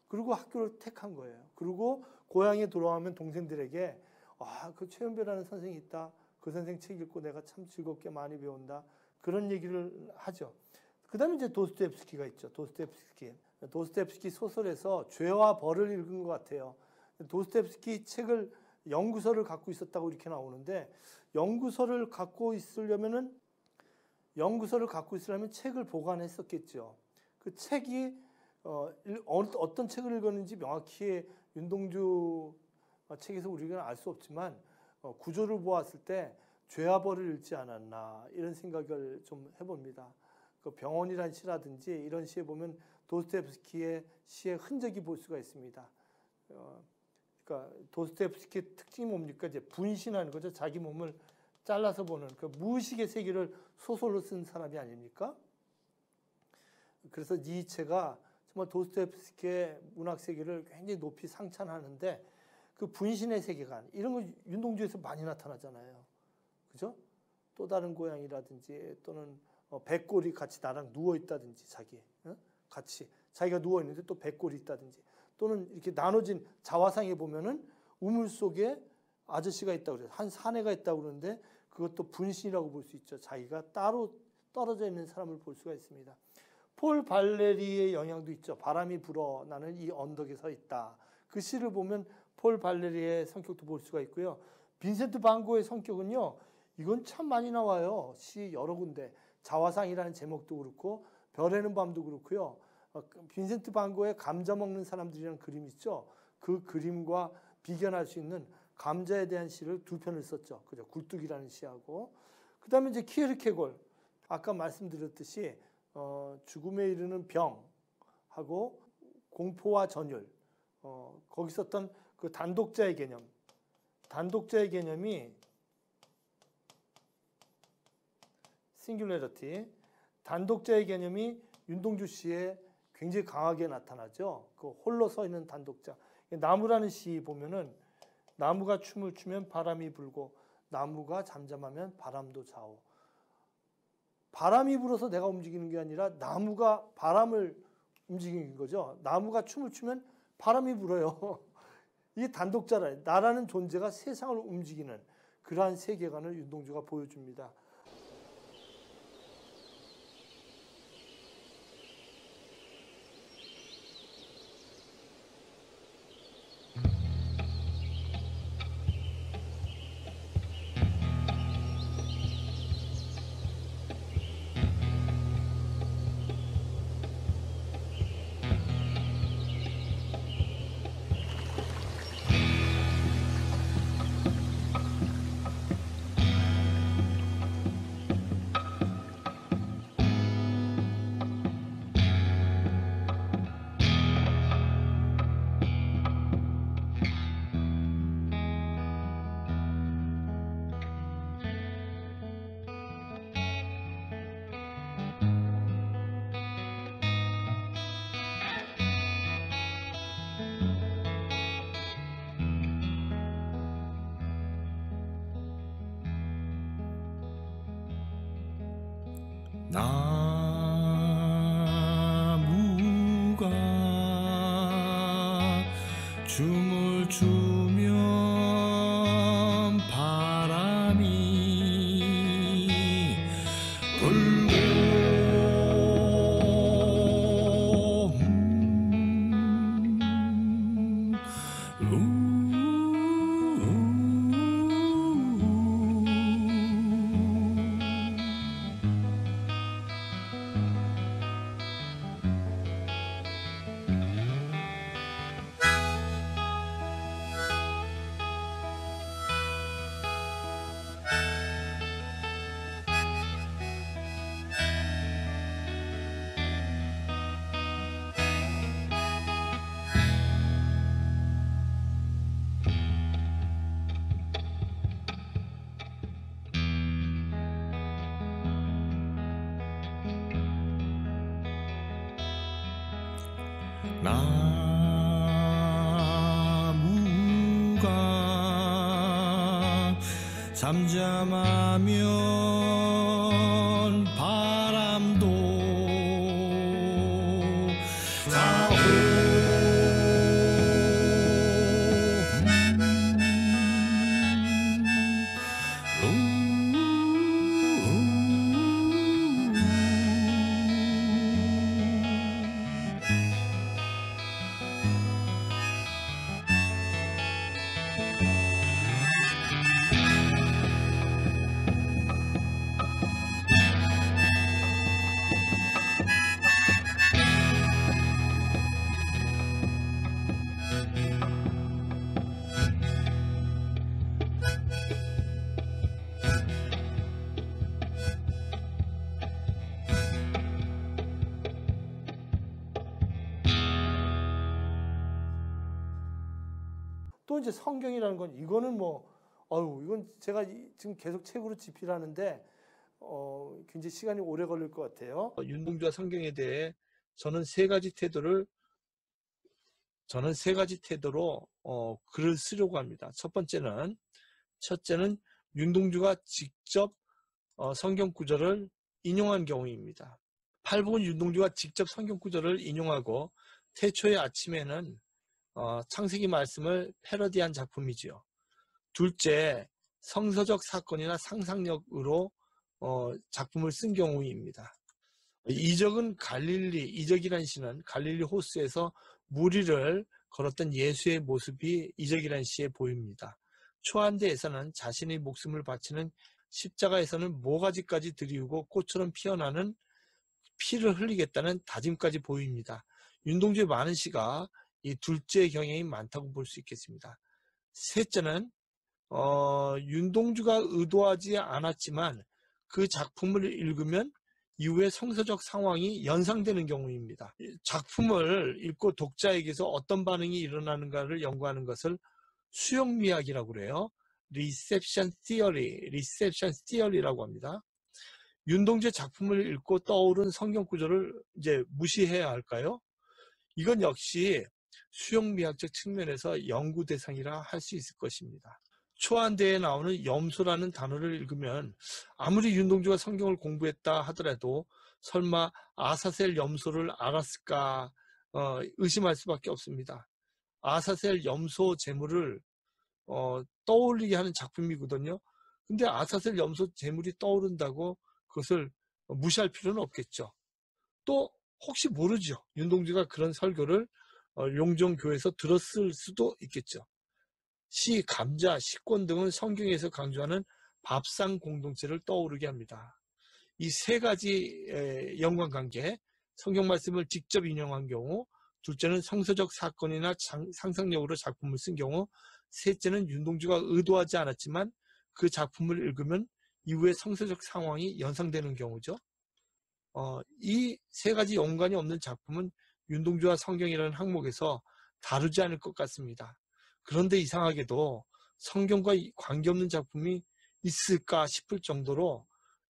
그리고 학교를 택한 거예요. 그리고 고향에 돌아오면 동생들에게 아, 그 최현배라는 선생이 있다. 그 선생 책 읽고 내가 참 즐겁게 많이 배운다. 그런 얘기를 하죠. 그 다음에 이제 도스토옙스키가 있죠. 도스토옙스키. 도스토옙스키 소설에서 죄와 벌을 읽은 것 같아요. 도스토옙스키 책을 연구서를 갖고 있었다고 이렇게 나오는데 연구서를 갖고 있으려면은 연구서를 갖고 있으려면 책을 보관했었겠죠. 그 책이 어, 어떤 책을 읽었는지 명확히 윤동주 책에서 우리가 알 수 없지만 어, 구조를 보았을 때 죄와 벌을 읽지 않았나 이런 생각을 좀 해봅니다. 그 병원이란 시라든지 이런 시에 보면 도스토옙스키의 시의 흔적이 볼 수가 있습니다. 어, 그러니까 도스토옙스키의 특징이 뭡니까? 이제 분신하는 거죠. 자기 몸을 잘라서 보는 그 무의식의 세계를 소설로 쓴 사람이 아닙니까? 그래서 니체가 정말 도스토옙스키의 문학 세계를 굉장히 높이 상찬하는데 그 분신의 세계관 이런 거 윤동주에서 많이 나타나잖아요. 그죠? 또 다른 고양이라든지 또는 어, 백골이 같이 나랑 누워 있다든지 자기 어? 같이 자기가 누워 있는데 또 백골이 있다든지 또는 이렇게 나눠진 자화상에 보면은 우물 속에 아저씨가 있다고 그래요. 한 사내가 있다고 그러는데 그것도 분신이라고 볼 수 있죠. 자기가 따로 떨어져 있는 사람을 볼 수가 있습니다. 폴 발레리의 영향도 있죠. 바람이 불어 나는 이 언덕에 서 있다. 그 시를 보면 폴 발레리의 성격도 볼 수가 있고요. 빈센트 반고의 성격은요. 이건 참 많이 나와요. 시 여러 군데. 자화상이라는 제목도 그렇고 별에는 밤도 그렇고요. 어, 빈센트 반고의 감자 먹는 사람들이라는 그림 있죠. 그 그림과 비견할 수 있는 감자에 대한 시를 두 편을 썼죠. 그죠? 굴뚝이라는 시하고. 그 다음에 이제 키에르케골. 아까 말씀드렸듯이 어, 죽음에 이르는 병하고 공포와 전율. 어, 거기 썼던 그 단독자의 개념. 단독자의 개념이 싱귤레러티. 단독자의 개념이 윤동주 씨의 굉장히 강하게 나타나죠. 그 홀로 서 있는 단독자. 나무라는 시 보면은 나무가 춤을 추면 바람이 불고 나무가 잠잠하면 바람도 자오. 바람이 불어서 내가 움직이는 게 아니라 나무가 바람을 움직이는 거죠. 나무가 춤을 추면 바람이 불어요. *laughs* 이게 단독자라 나라는 존재가 세상을 움직이는 그러한 세계관을 윤동주가 보여줍니다. 잠잠하면 또 이제 성경이라는 건 이거는 뭐 어유 이건 제가 이- 지금 계속 책으로 집필하는데 어 굉장히 시간이 오래 걸릴 것 같아요. 어, 윤동주와 성경에 대해 저는 세 가지 태도를 저는 세 가지 태도로 어, 글을 쓰려고 합니다. 첫 번째는 첫째는 윤동주가 직접 어, 성경 구절을 인용한 경우입니다. 팔복은 윤동주가 직접 성경 구절을 인용하고 태초의 아침에는 어, 창세기 말씀을 패러디한 작품이지요. 둘째, 성서적 사건이나 상상력으로 어, 작품을 쓴 경우입니다. 이적은 갈릴리, 이적이란 시는 갈릴리 호수에서 무리를 걸었던 예수의 모습이 이적이란 시에 보입니다. 초한대에서는 자신의 목숨을 바치는 십자가에서는 모가지까지 들이우고 꽃처럼 피어나는 피를 흘리겠다는 다짐까지 보입니다. 윤동주의 많은 시가 이 둘째 경향이 많다고 볼 수 있겠습니다. 셋째는 어, 윤동주가 의도하지 않았지만 그 작품을 읽으면 이후에 성서적 상황이 연상되는 경우입니다. 작품을 읽고 독자에게서 어떤 반응이 일어나는가를 연구하는 것을 수용미학이라고 그래요. Reception Theory, Reception Theory라고 합니다. 윤동주의 작품을 읽고 떠오른 성경 구절을 이제 무시해야 할까요? 이건 역시 수용미학적 측면에서 연구 대상이라 할 수 있을 것입니다. 초한대에 나오는 염소라는 단어를 읽으면 아무리 윤동주가 성경을 공부했다 하더라도 설마 아사셀 염소를 알았을까 어, 의심할 수밖에 없습니다. 아사셀 염소 제물을 어, 떠올리게 하는 작품이거든요. 근데 아사셀 염소 제물이 떠오른다고 그것을 무시할 필요는 없겠죠. 또 혹시 모르죠. 윤동주가 그런 설교를 어, 용정교에서 들었을 수도 있겠죠. 시, 감자, 식권 등은 성경에서 강조하는 밥상 공동체를 떠오르게 합니다. 이 세 가지 에, 연관관계, 성경 말씀을 직접 인용한 경우, 둘째는 성서적 사건이나 장- 상상력으로 작품을 쓴 경우, 셋째는 윤동주가 의도하지 않았지만 그 작품을 읽으면 이후에 성서적 상황이 연상되는 경우죠. 어, 이 세 가지 연관이 없는 작품은 윤동주와 성경이라는 항목에서 다루지 않을 것 같습니다. 그런데 이상하게도 성경과 이- 관계없는 작품이 있을까 싶을 정도로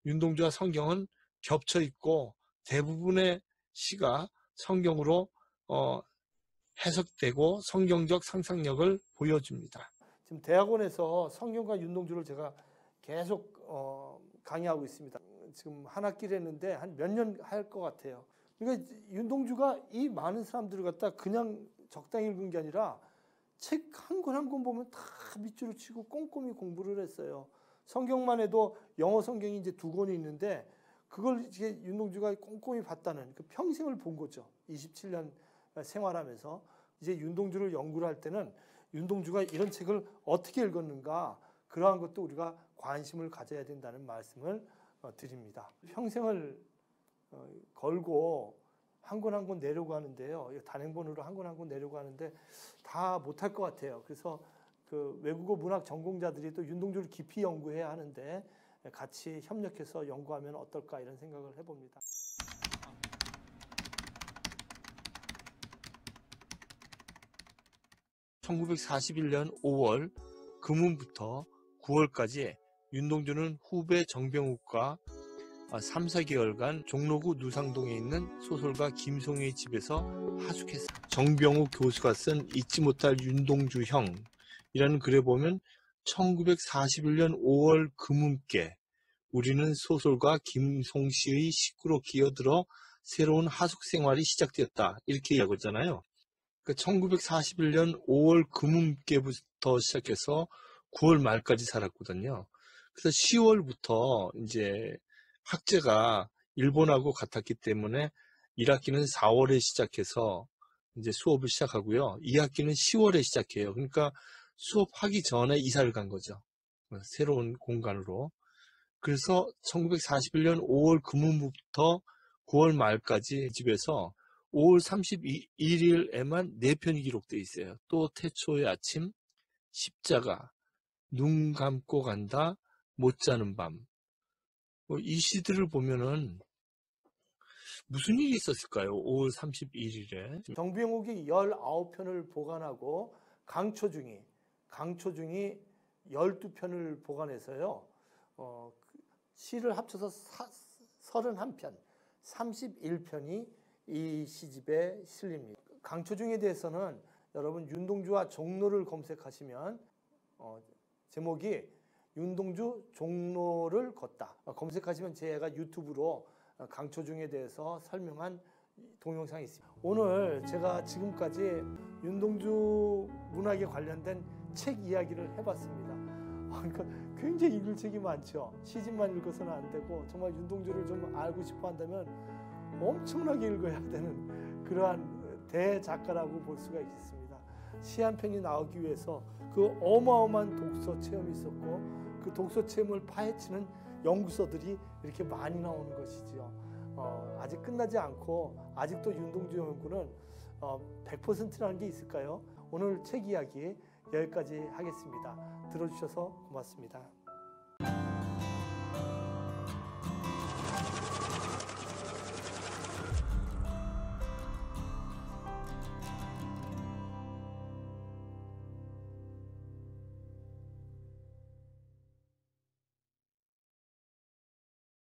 윤동주와 성경은 겹쳐 있고 대부분의 시가 성경으로 어, 해석되고 성경적 상상력을 보여줍니다. 지금 대학원에서 성경과 윤동주를 제가 계속 어, 강의하고 있습니다. 지금 한 학기를 했는데 한 몇 년 할 것 같아요. 그러니까 윤동주가 이 많은 사람들을 갖다 그냥 적당히 읽은 게 아니라 책 한 권 한 권 보면 다 밑줄을 치고 꼼꼼히 공부를 했어요. 성경만 해도 영어 성경이 이제 두 권이 있는데 그걸 이제 윤동주가 꼼꼼히 봤다는 그 평생을 본 거죠. 27년 생활하면서 이제 윤동주를 연구를 할 때는 윤동주가 이런 책을 어떻게 읽었는가 그러한 것도 우리가 관심을 가져야 된다는 말씀을 어, 드립니다. 평생을 어, 걸고 한 권 한 권 내려고 하는데요. 단행본으로 한 권 한 권 내려고 하는데 다 못할 것 같아요. 그래서 그 외국어 문학 전공자들이 또 윤동주를 깊이 연구해야 하는데 같이 협력해서 연구하면 어떨까 이런 생각을 해봅니다. 1941년 5월 금운부터 9월까지 윤동주는 후배 정병욱과 3, 4개월간 종로구 누상동에 있는 소설가 김송희의 집에서 하숙했습니다. 정병욱 교수가 쓴 잊지 못할 윤동주 형이라는 글에 보면 1941년 5월 금음께 우리는 소설가 김송 씨의 식구로 기어들어 새로운 하숙 생활이 시작되었다. 이렇게 이야기하고 있잖아요. 그 1941년 5월 금음께부터 시작해서 9월 말까지 살았거든요. 그래서 10월부터 이제 학제가 일본하고 같았기 때문에 1학기는 4월에 시작해서 이제 수업을 시작하고요. 2학기는 10월에 시작해요. 그러니까 수업하기 전에 이사를 간 거죠. 새로운 공간으로. 그래서 1941년 5월 금음부터 9월 말까지 집에서 5월 31일에만 4편이 기록되어 있어요. 또 태초의 아침, 십자가, 눈 감고 간다, 못 자는 밤. 뭐이 시들을 보면은 무슨 일이 있었을까요? 5월 31일에. 정비영옥이 19편을 보관하고 강초중이 강초중이 12편을 보관해서요. 어, 그 시를 합쳐서 사, 31편, 31편이 이 시집에 실립니다. 강초중에 대해서는 여러분 윤동주와 종로를 검색하시면 어, 제목이 윤동주 종로를 걷다 어, 검색하시면 제가 유튜브로 어, 강초중에 대해서 설명한 동영상이 있습니다. 오늘 제가 지금까지 윤동주 문학에 관련된 책 이야기를 해봤습니다. 아, *laughs* 그러니까 굉장히 읽을 책이 많죠. 시집만 읽어서는 안 되고 정말 윤동주를 좀 알고 싶어 한다면 엄청나게 읽어야 되는 그러한 대작가라고 볼 수가 있습니다. 시 한 편이 나오기 위해서 그 어마어마한 독서 체험이 있었고 그 독서 체험을 파헤치는 연구서들이 이렇게 많이 나오는 것이지요. 어, 아직 끝나지 않고 아직도 윤동주 연구는 어, 100%라는 게 있을까요? 오늘 책 이야기 여기까지 하겠습니다. 들어주셔서 고맙습니다.